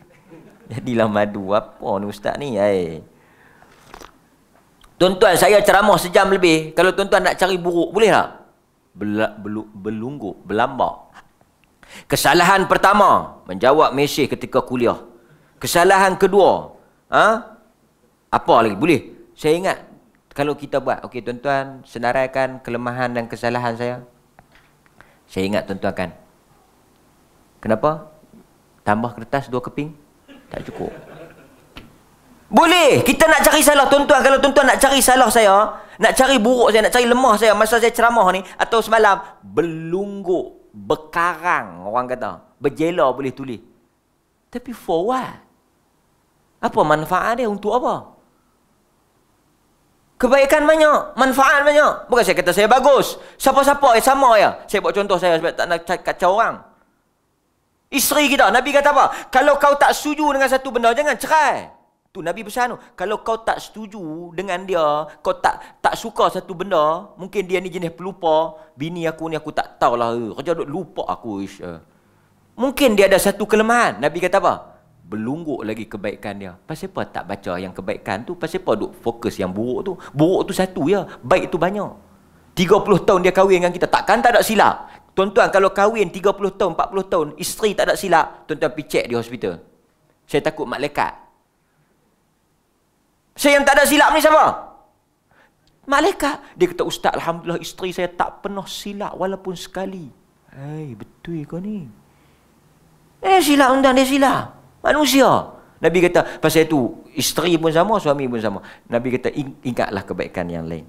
Jadilah madu. Apa ni ustaz ni? Hai. Tuan-tuan, saya ceramah sejam lebih. Kalau tuan-tuan nak cari buruk, boleh tak? Bel belu belunggu, belambak. Kesalahan pertama, menjawab mesej ketika kuliah. Kesalahan kedua, ha? apa lagi? Boleh? Saya ingat, kalau kita buat, okey tuan-tuan, senaraikan kelemahan dan kesalahan saya. Saya ingat tuan-tuan kan. Kenapa? Tambah kertas dua keping? Tak cukup. Boleh. Kita nak cari salah tuan-tuan. Kalau tuan-tuan nak cari salah saya, nak cari buruk saya, nak cari lemah saya masa saya ceramah ni atau semalam, belungguk, bekarang orang kata. Berjela boleh tulis. Tapi for what? Apa manfaat dia untuk apa? Kebaikan banyak, manfaat banyak. Bukan saya kata saya bagus. Siapa-siapa ya sama ya. Saya buat contoh saya sebab tak nak kacau orang. Isteri kita, Nabi kata apa? Kalau kau tak setuju dengan satu benda, jangan cerai. Tu Nabi pesan tu. Kalau kau tak setuju dengan dia, kau tak tak suka satu benda, mungkin dia ni jenis pelupa, bini aku ni aku tak tahulah. Eh, kerja duk lupa aku. Ish. Eh. Mungkin dia ada satu kelemahan. Nabi kata apa? Belungguk lagi kebaikan dia. Pasal apa tak baca yang kebaikan tu? Pasal apa duk fokus yang buruk tu? Buruk tu satu ya, baik tu banyak. 30 tahun dia kahwin dengan kita, takkan tak ada silap? Tuan-tuan kalau kahwin 30 tahun, 40 tahun, isteri tak ada silap, tuan-tuan pergi cek di hospital. Saya takut malaikat saya yang tak ada silap ni siapa? Malaikat. Dia kata, Ustaz, Alhamdulillah isteri saya tak pernah silap walaupun sekali. Hei, betul kau ni? Eh, silap undang dia silap. Manusia. Nabi kata, pasal itu, isteri pun sama, suami pun sama. Nabi kata, ingatlah kebaikan yang lain.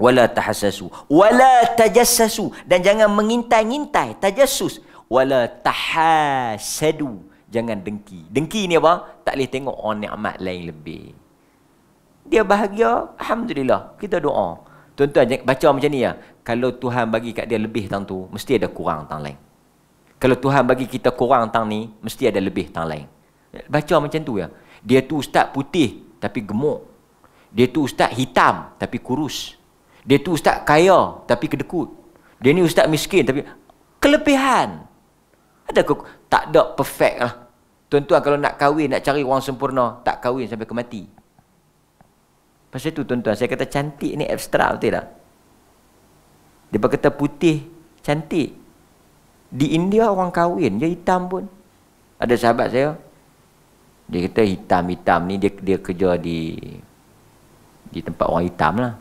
Wala tahassasu. Wala tajassasu. Dan jangan mengintai-ngintai. Tajassus. Wala tahasadu. Jangan dengki. Dengki ni apa? Tak boleh tengok orang nikmat lain lebih dia bahagia, Alhamdulillah. Kita doa. Tuan-tuan, baca macam ni ya. Kalau Tuhan bagi kat dia lebih tang tu, mesti ada kurang tang lain. Kalau Tuhan bagi kita kurang tang ni, mesti ada lebih tang lain. Baca macam tu ya. Dia tu ustaz putih, tapi gemuk. Dia tu ustaz hitam, tapi kurus. Dia tu ustaz kaya, tapi kedekut. Dia ni ustaz miskin, tapi kelebihan. Ada ke? Tak ada perfect lah. Tuan-tuan kalau nak kahwin, nak cari orang sempurna, tak kahwin sampai ke mati. Pasal tu tuan-tuan, saya kata cantik ni abstrak betul tak? Dia kata putih, cantik. Di India orang kahwin, dia hitam pun. Ada sahabat saya, dia kata hitam-hitam ni, dia dia kerja di di tempat orang hitam lah.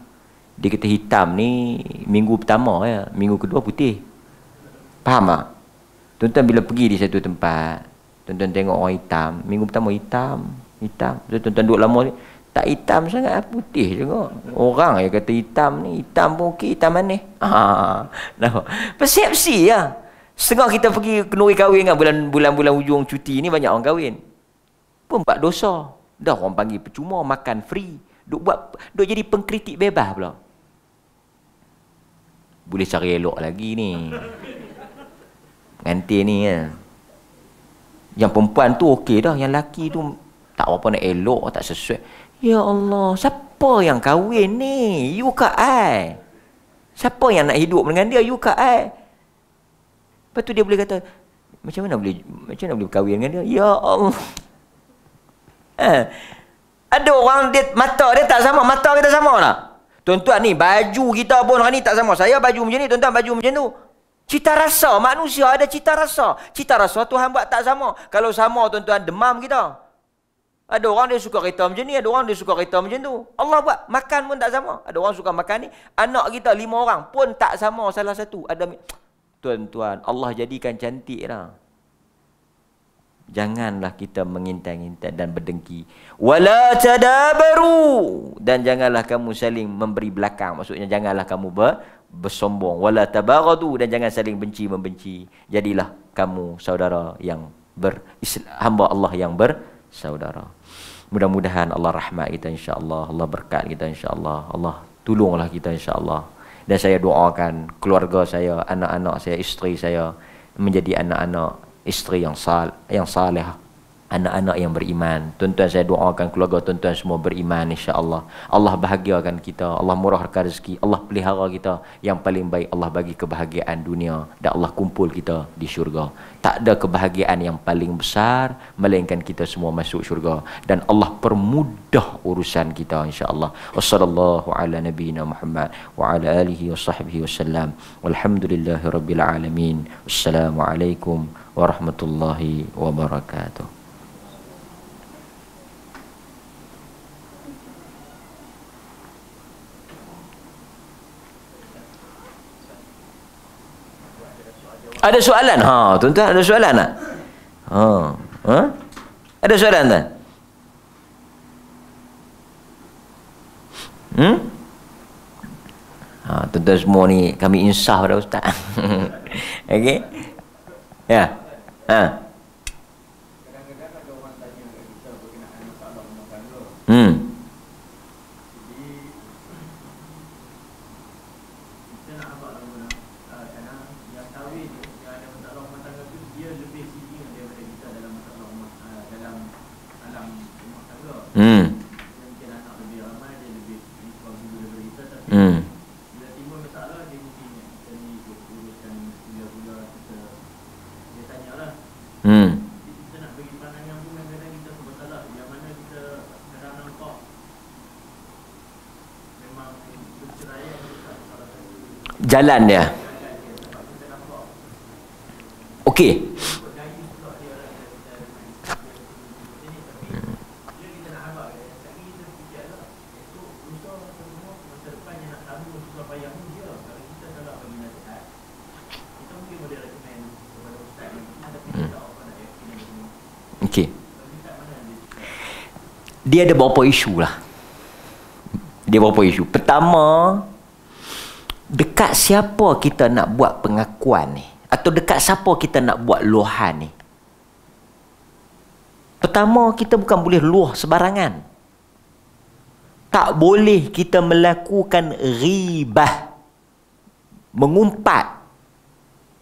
Dia kata hitam ni minggu pertama ya, minggu kedua putih. Faham tak? Tuan-tuan bila pergi di satu tempat, tuan-tuan tengok orang hitam, minggu pertama hitam, hitam. Tuan-tuan duduk lama ni, tak hitam sangat putih juga orang yang kata hitam ni hitam pun okey hitam mana ha nah persepsi ya. Setengah kita pergi kenuri kahwin kan bulan bulan-bulan hujung cuti ni banyak orang kahwin. Pun buat dosa. Dah orang panggil percuma makan free. Duk buat duk jadi pengkritik bebas pula. Boleh cari elok lagi ni. Nanti ni ya. yang perempuan tu okey dah yang laki tu tak apa nak elok tak sesuai Ya Allah, siapa yang kahwin ni? You ke I? Siapa yang nak hidup dengan dia? You ke I? Lepas tu dia boleh kata, macam mana boleh macam mana boleh kahwin dengan dia? Ya Allah. Eh. Ada orang dia mata dia tak sama, mata kita sama tak? Tuan-tuan ni baju kita pun hari ni tak sama. Saya baju macam ni, tuan-tuan baju macam tu. Cita rasa manusia ada cita rasa. Cita rasa Tuhan buat tak sama. Kalau sama tuan-tuan demam kita. Ada orang dia suka kereta macam ni, ada orang dia suka kereta macam tu. Allah buat, makan pun tak sama. Ada orang suka makan ni, anak kita lima orang pun tak sama salah satu. Ada Tuan-tuan, Allah jadikan cantik lah. Janganlah kita mengintai-intai dan berdengki. Wala tadabaru dan janganlah kamu saling memberi belakang. Maksudnya janganlah kamu ber, bersombong. Wala tabaradu dan jangan saling benci membenci. Jadilah kamu saudara yang ber hamba Allah yang bersaudara. Mudah-mudahan Allah rahmat kita insya-Allah, Allah berkat kita insya-Allah, Allah tolonglah kita insya-Allah. Dan saya doakan keluarga saya, anak-anak saya, isteri saya menjadi anak-anak isteri yang sal yang saleh, anak-anak yang beriman. Tuan-tuan saya doakan keluarga tuan-tuan semua beriman insya-Allah. Allah bahagiakan kita, Allah murahkan rezeki, Allah pelihara kita. Yang paling baik Allah bagi kebahagiaan dunia dan Allah kumpul kita di syurga. Tak ada kebahagiaan yang paling besar melainkan kita semua masuk syurga dan Allah permudah urusan kita insya-Allah. Wassallallahu ala nabiyyina Muhammad wa ala alihi wa sahbihi wasallam. Walhamdulillahirabbil alamin. Wassalamualaikum warahmatullahi wabarakatuh. Ada soalan? Ha, tuan-tuan ada soalan tak? Ha. Ha? Ada soalan tak? Hmm? Ha, tuan-tuan semua ni kami insaf pada ustaz. Okey. Ya. Ha. Hmm. Hmm. Hmm. Hmm. Jalan dia. Okey. Dia ada beberapa isu lah. Dia beberapa isu. Pertama, dekat siapa kita nak buat pengakuan ni? Atau dekat siapa kita nak buat luahan ni? Pertama, kita bukan boleh luah sebarangan. Tak boleh kita melakukan ribah. Mengumpat.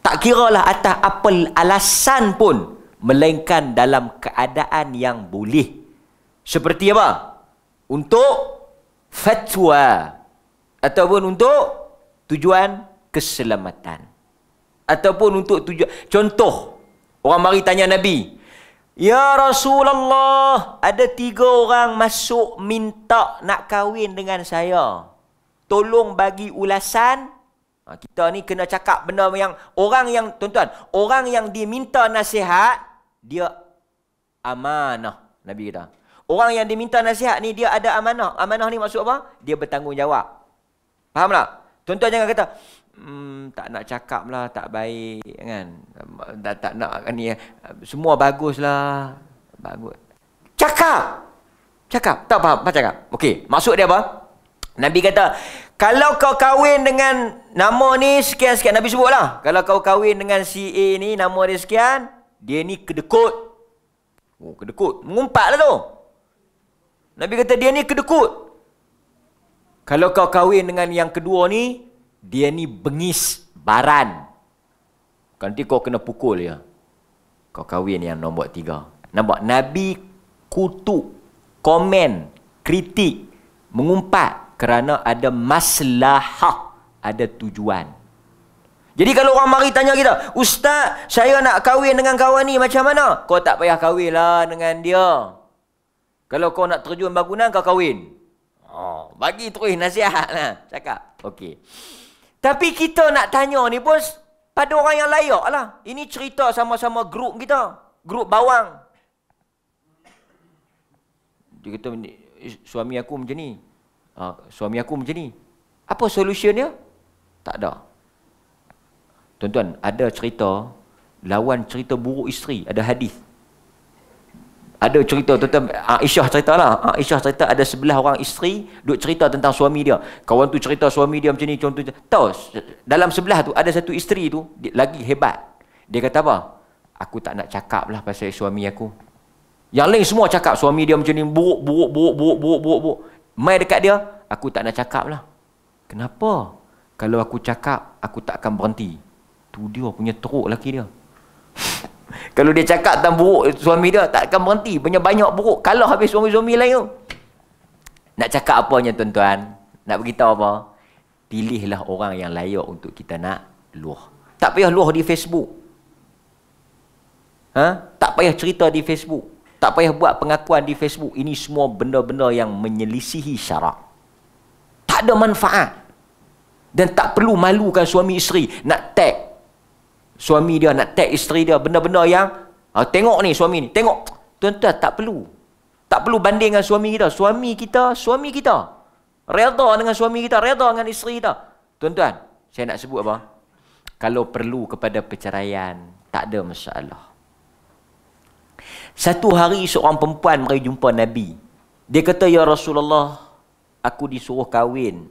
Tak kiralah atas apa alasan pun melainkan dalam keadaan yang boleh seperti apa? Untuk fatwa ataupun untuk tujuan keselamatan. Ataupun untuk tujuan contoh orang mari tanya nabi ya rasulullah ada tiga orang masuk minta nak kahwin dengan saya? Tolong bagi ulasan. Ha, kita ni kena cakap benda yang orang yang tuan-tuan orang yang diminta nasihat dia amanah Nabi kata. Orang yang diminta nasihat ni dia ada amanah. Amanah ni maksud apa? Dia bertanggungjawab. Faham tak? Tuan-tuan jangan kata, hmm, tak nak cakap lah, tak baik kan. Tak, tak nak kan ni. Semua baguslah. Bagus. Cakap. Cakap. Tak faham? Apa cakap? Okey. Maksud dia apa? Nabi kata, kalau kau kahwin dengan nama ni sekian-sekian. Nabi sebut lah. Kalau kau kahwin dengan si A ni, nama dia sekian. Dia ni kedekut. Oh, kedekut. Mengumpatlah tu. Nabi kata dia ni kedekut. Kalau kau kahwin dengan yang kedua ni, dia ni bengis baran. Nanti kau kena pukul ya. Kau kahwin yang nombor tiga. Nampak? Nabi kutuk, komen, kritik, mengumpat kerana ada maslahah, ada tujuan. Jadi kalau orang mari tanya kita, Ustaz, saya nak kahwin dengan kawan ni macam mana? Kau tak payah kahwin lah dengan dia. Kalau kau nak terjun bangunan, kau kahwin. Oh, bagi terus nasihat lah. Cakap. Okey. Tapi kita nak tanya ni pun pada orang yang layak lah. Ini cerita sama-sama grup kita. Grup bawang. Dia kata, suami aku macam ni. Uh, suami aku macam ni. Apa solusinya? Tak ada. Tuan-tuan, ada cerita lawan cerita buruk isteri, ada hadis. Ada cerita tuan-tuan Aisyah cerita lah. Aisyah cerita ada sebelah orang isteri duk cerita tentang suami dia. Kawan tu cerita suami dia macam ni contoh. Tahu dalam sebelah tu ada satu isteri tu lagi hebat. Dia kata apa? Aku tak nak cakap lah pasal suami aku. Yang lain semua cakap suami dia macam ni buruk, buruk, buruk, buruk, buruk, buruk, buruk. Mai dekat dia, aku tak nak cakap lah. Kenapa? Kalau aku cakap, aku tak akan berhenti. Tu dia punya teruk laki dia. Kalau dia cakap tentang buruk suami dia, tak akan berhenti. Banyak-banyak buruk. Kalau habis suami-suami lain tu. Nak cakap apanya tuan-tuan? Nak beritahu apa? Pilihlah orang yang layak untuk kita nak luah. Tak payah luah di Facebook. Ha? Tak payah cerita di Facebook. Tak payah buat pengakuan di Facebook. Ini semua benda-benda yang menyelisihi syarak. Tak ada manfaat. Dan tak perlu malukan suami isteri nak tag suami dia, nak tag isteri dia. Benda-benda yang, ha, tengok ni suami ni, tengok. Tuan-tuan, tak perlu. Tak perlu banding dengan suami kita. Suami kita, suami kita. Reda dengan suami kita, reda dengan isteri kita. Tuan-tuan, saya nak sebut apa? Kalau perlu kepada perceraian, tak ada masalah. Satu hari seorang perempuan mari jumpa Nabi. Dia kata, Ya Rasulullah, aku disuruh kahwin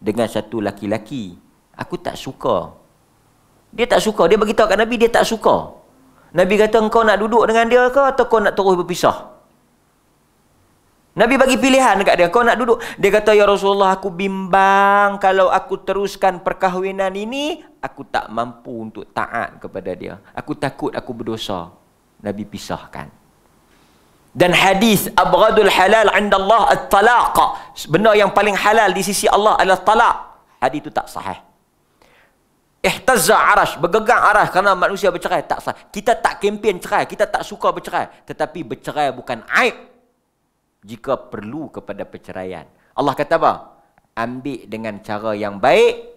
dengan satu laki-laki. Aku tak suka. Dia tak suka. Dia beritahu kat Nabi, dia tak suka. Nabi kata, engkau nak duduk dengan dia ke atau kau nak terus berpisah? Nabi bagi pilihan dekat dia. Kau nak duduk? Dia kata, Ya Rasulullah, aku bimbang kalau aku teruskan perkahwinan ini, aku tak mampu untuk taat kepada dia. Aku takut aku berdosa. Nabi pisahkan. Dan hadis abghadul halal 'inda Allah at-talaq. Benda yang paling halal di sisi Allah adalah talak. Hadis itu tak sahih. Ihtazza arash, bergegang arash kerana manusia bercerai tak sah. Kita tak kempen cerai, kita tak suka bercerai, tetapi bercerai bukan aib. Jika perlu kepada perceraian. Allah kata apa? Ambil dengan cara yang baik,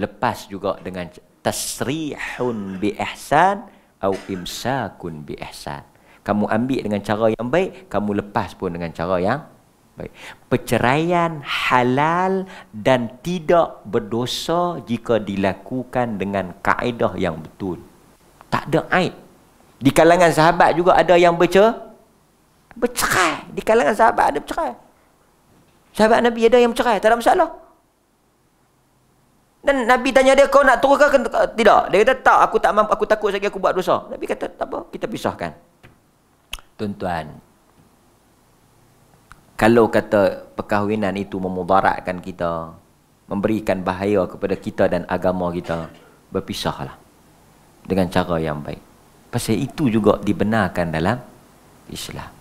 lepas juga dengan tasrihun bi ihsan au imsakun bi ihsan. Kamu ambil dengan cara yang baik, kamu lepas pun dengan cara yang baik. Perceraian halal dan tidak berdosa jika dilakukan dengan kaedah yang betul. Tak ada aib. Di kalangan sahabat juga ada yang bercerai. Bercerai. Di kalangan sahabat ada bercerai. Sahabat Nabi ada yang bercerai. Tak ada masalah. Dan Nabi tanya dia, kau nak turunkan ke tidak? Dia kata, tak, aku tak mampu, aku takut lagi aku buat dosa. Nabi kata, tak apa, kita pisahkan. Tuan-tuan, kalau kata perkahwinan itu memudaratkan kita, memberikan bahaya kepada kita dan agama kita, berpisahlah dengan cara yang baik. Pasal itu juga dibenarkan dalam Islam.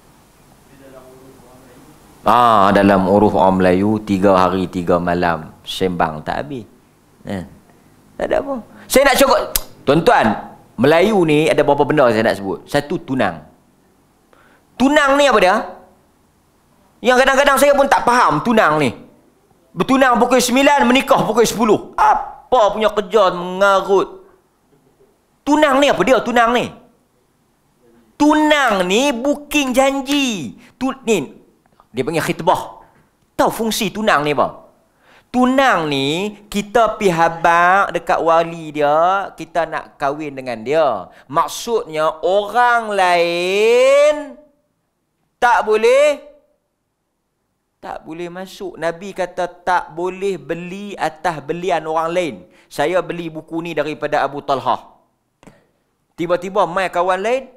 Ah, dalam uruf orang Melayu, tiga hari, tiga malam, sembang tak habis. Eh. Tak ada apa. Saya nak cukup. Tuan-tuan, Melayu ni ada beberapa benda saya nak sebut. Satu, tunang. Tunang ni apa dia? Yang kadang-kadang saya pun tak faham tunang ni. Bertunang pukul 9, menikah pukul 10. Apa punya kerja mengarut? Tunang ni apa dia tunang ni? Tunang ni booking janji. Tu, ni, dia panggil khitbah. Tahu fungsi tunang ni apa? Tunang ni kita pi habaq dekat wali dia, kita nak kahwin dengan dia. Maksudnya orang lain tak boleh tak boleh masuk. Nabi kata tak boleh beli atas belian orang lain. Saya beli buku ni daripada Abu Talha. Tiba-tiba mai kawan lain,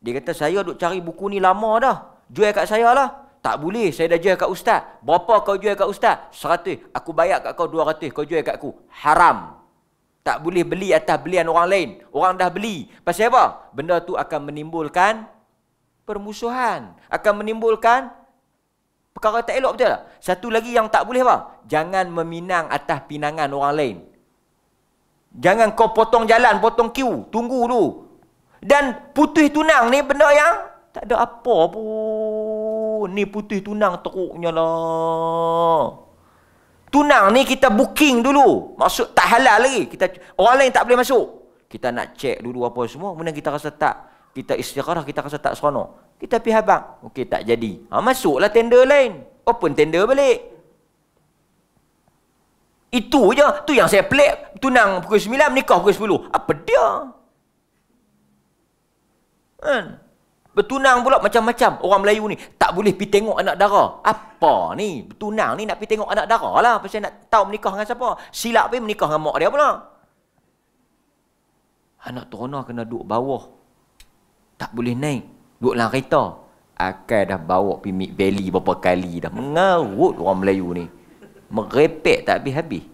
dia kata saya duk cari buku ni lama dah. Jual kat saya lah. Tak boleh, saya dah jual kat ustaz. Berapa kau jual kat ustaz? Seratus. Aku bayar kat kau dua ratus. Kau jual kat aku. Haram. Tak boleh beli atas belian orang lain. Orang dah beli. Pasal apa? Benda tu akan menimbulkan permusuhan. Akan menimbulkan perkara tak elok betul tak? Satu lagi yang tak boleh apa? Jangan meminang atas pinangan orang lain. Jangan kau potong jalan, potong queue. Tunggu dulu. Dan putih tunang ni benda yang tak ada apa pun. Ni putih tunang teruknya lah. Tunang ni kita booking dulu. Maksud tak halal lagi. Kita Orang lain tak boleh masuk. Kita nak cek dulu apa semua. Kemudian kita rasa tak. Kita istikharah, kita rasa tak seronok. Kita pergi habang. Okey, tak jadi. Ha, masuklah tender lain. Open tender balik. Itu je. Tu yang saya pelik. Tunang pukul 9, nikah pukul 10. Apa dia? Kan? Bertunang pula macam-macam orang Melayu ni. Tak boleh pergi tengok anak dara. Apa ni? Bertunang ni nak pergi tengok anak dara lah. Pasal nak tahu menikah dengan siapa. Silap pergi menikah dengan mak dia pula. Anak terona kena duduk bawah. Tak boleh naik. Duduk dalam kereta. Akan dah bawa pergi Mid Valley berapa kali dah. Mengarut orang Melayu ni. Merepek tak habis-habis.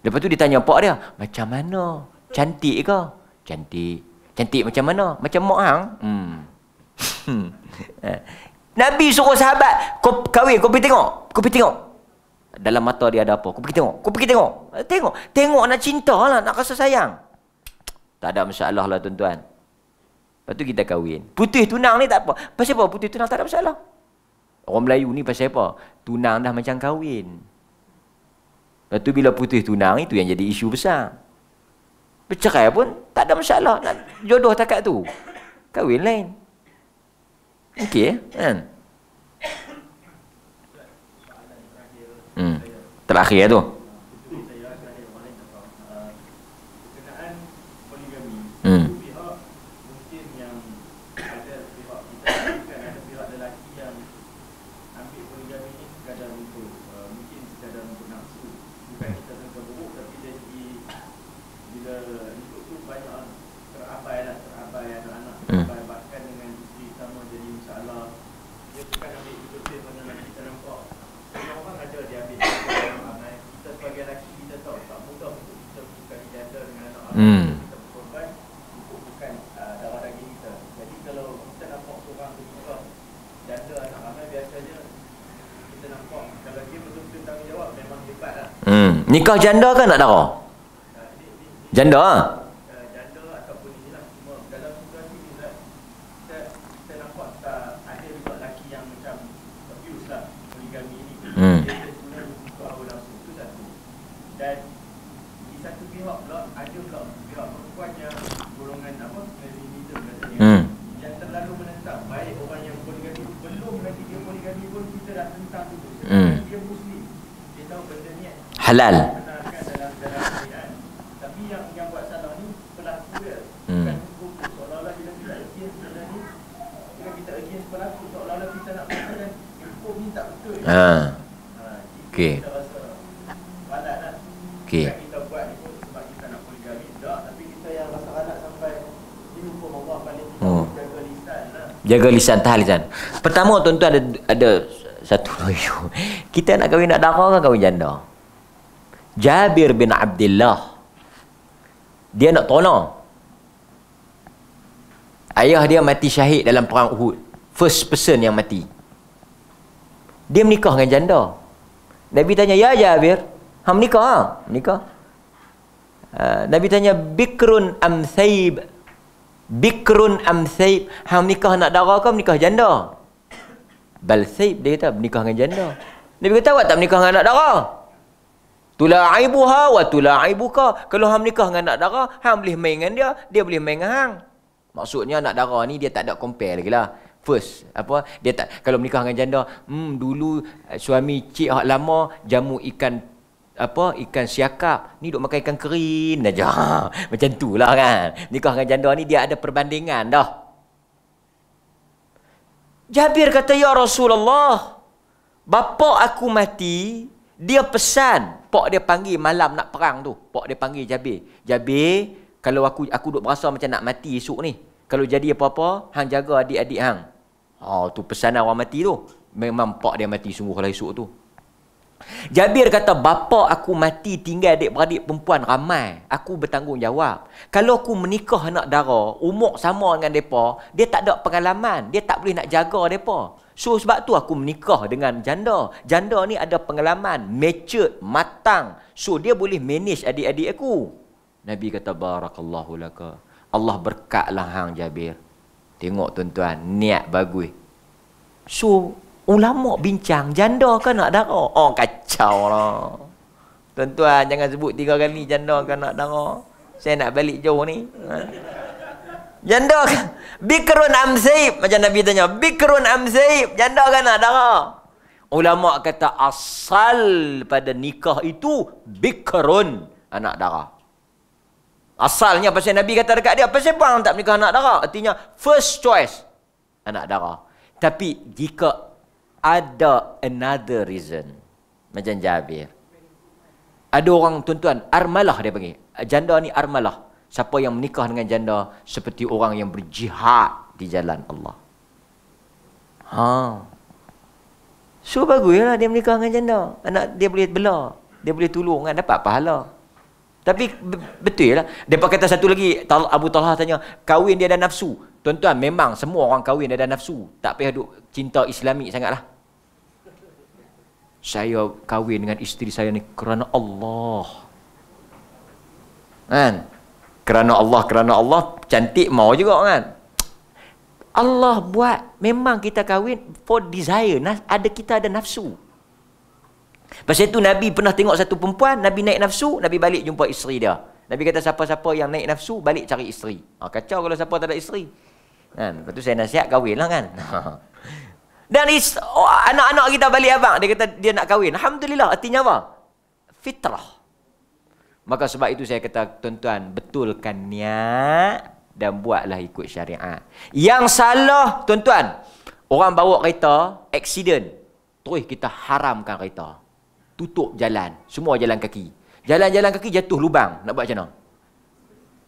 Lepas tu dia tanya pak dia. Macam mana? Cantik ke? Cantik. Cantik macam mana? Macam mak hang? Hmm. Nabi suruh sahabat, kau kahwin, kau pergi tengok. Kau pergi tengok. Dalam mata dia ada apa? Kau pergi tengok. Kau pergi tengok. Tengok. Tengok nak cinta lah, nak rasa sayang. Tak ada masalah lah tuan-tuan. Lepas tu kita kahwin. Putih tunang ni tak apa. Pasal apa putih tunang tak ada masalah. Orang Melayu ni pasal apa? Tunang dah macam kahwin. Lepas tu bila putih tunang itu yang jadi isu besar. Bercerai pun tak ada masalah. Nak jodoh takat tu. Kahwin lain. Okey kan? Hmm. Terakhir tu. Hmm. Nikah janda kan nak darah? Janda ah. Halal. Hmm. Ha. Okey. Okey. Oh. Jaga lisan tahan lisan. Pertama tuan-tuan ada ada satu lagi. Kita nak kahwin nak darah kan kahwin janda. Jabir bin Abdullah. Dia nak tolong. Ayah dia mati syahid dalam perang Uhud. First person yang mati. Dia menikah dengan janda. Nabi tanya ya Jabir hang menikah ha? menikah. Uh, Nabi tanya bikrun am thaib? Bikrun am thaib. Hang menikah nak darah ke? Menikah janda? Bal thaib dia kata menikah dengan janda. Nabi kata awak tak menikah dengan anak darah Tulaibuha wa tulaibuka. Kalau hang nikah dengan anak dara, hang boleh main dengan dia, dia boleh main dengan hang. Maksudnya anak dara ni dia tak ada compare lagi lah. First, apa? Dia tak kalau menikah dengan janda, hmm dulu eh, suami cik hak lama jamu ikan apa ikan siakap ni duk makan ikan kerin aja macam tu lah kan nikah dengan janda ni dia ada perbandingan dah Jabir kata ya Rasulullah bapa aku mati dia pesan Pak dia panggil malam nak perang tu. Pak dia panggil Jabir. Jabir, kalau aku aku duk berasa macam nak mati esok ni. Kalau jadi apa-apa, hang jaga adik-adik hang. Oh, tu pesanan orang mati tu. Memang pak dia mati sungguh lah esok tu. Jabir kata, bapa aku mati tinggal adik-beradik perempuan ramai. Aku bertanggungjawab. Kalau aku menikah anak dara, umur sama dengan mereka, dia tak ada pengalaman. Dia tak boleh nak jaga mereka. So sebab tu aku menikah dengan janda. Janda ni ada pengalaman, matured, matang. So dia boleh manage adik-adik aku. Nabi kata barakallahu laka. Allah berkatlah hang Jabir. Tengok tuan-tuan, niat bagus. So ulama bincang janda kan nak darah. Oh kacau lah. Tuan-tuan jangan sebut tiga kali janda kan nak darah. Saya nak balik jauh ni. Ha? Janda? Bikrun amsaib. Macam Nabi tanya. Bikrun amsaib. Janda kan nak darah. Ulama kata asal pada nikah itu bikrun anak darah. Asalnya pasal Nabi kata dekat dia, pasal bang tak menikah anak darah? Artinya first choice anak darah. Tapi jika ada another reason macam Jabir. Ada orang tuan-tuan armalah dia panggil. Janda ni armalah. Siapa yang menikah dengan janda seperti orang yang berjihad di jalan Allah. Ha. So baguslah dia menikah dengan janda. Anak dia boleh bela. Dia boleh tolong kan dapat pahala. Tapi betul lah. Depa kata satu lagi Abu Talha tanya, kahwin dia ada nafsu. Tuan-tuan, memang semua orang kahwin dia ada nafsu. Tak payah duk cinta Islami sangatlah. Saya kahwin dengan isteri saya ni kerana Allah. Kan? Kerana Allah, kerana Allah cantik mau juga kan? Allah buat memang kita kahwin for desire. Ada kita ada nafsu. Pasal itu Nabi pernah tengok satu perempuan, Nabi naik nafsu, Nabi balik jumpa isteri dia. Nabi kata siapa-siapa yang naik nafsu, balik cari isteri. Ha, kacau kalau siapa tak ada isteri. Kan? Lepas tu saya nasihat kahwin lah kan. Dan oh, anak-anak kita balik abang, dia kata dia nak kahwin. Alhamdulillah, artinya apa? Fitrah. Maka sebab itu saya kata, tuan-tuan, betulkan niat dan buatlah ikut syariat. Yang salah, tuan-tuan, orang bawa kereta, accident. Terus kita haramkan kereta tutup jalan. Semua jalan kaki. Jalan-jalan kaki jatuh lubang. Nak buat macam mana?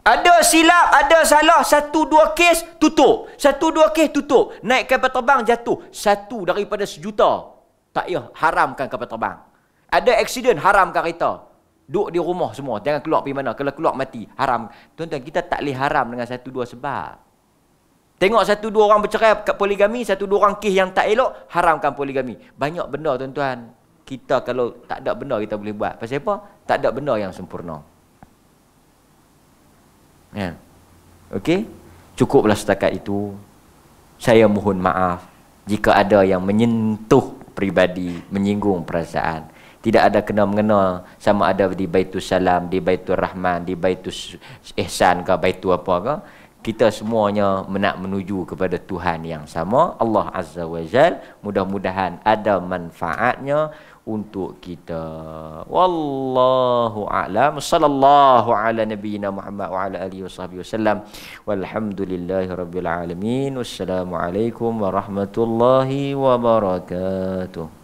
Ada silap, ada salah. Satu dua kes, tutup. Satu dua kes, tutup. Naik kapal terbang, jatuh. Satu daripada sejuta. Tak ya, haramkan kapal terbang. Ada aksiden, haramkan kereta. Duduk di rumah semua. Jangan keluar pergi mana. Kalau keluar, mati. Haram. Tuan-tuan, kita tak boleh haram dengan satu dua sebab. Tengok satu dua orang bercerai kat poligami, satu dua orang kes yang tak elok, haramkan poligami. Banyak benda tuan-tuan kita kalau tak ada benda kita boleh buat. Pasal apa? Tak ada benda yang sempurna. Ya. Okey? Cukuplah setakat itu. Saya mohon maaf jika ada yang menyentuh pribadi, menyinggung perasaan. Tidak ada kena mengena sama ada di Baitul Salam, di Baitul Rahman, di Baitul Ihsan ke Baitul apa ke. Kita semuanya nak menuju kepada Tuhan yang sama Allah Azza wa Jal. Mudah-mudahan ada manfaatnya untuk kita. Wallahu a'lam. Sallallahu ala nabiyyina muhammad wa ala alihi washabbihi wasallam walhamdulillahi rabbil alamin. Wassalamu alaikum warahmatullahi wabarakatuh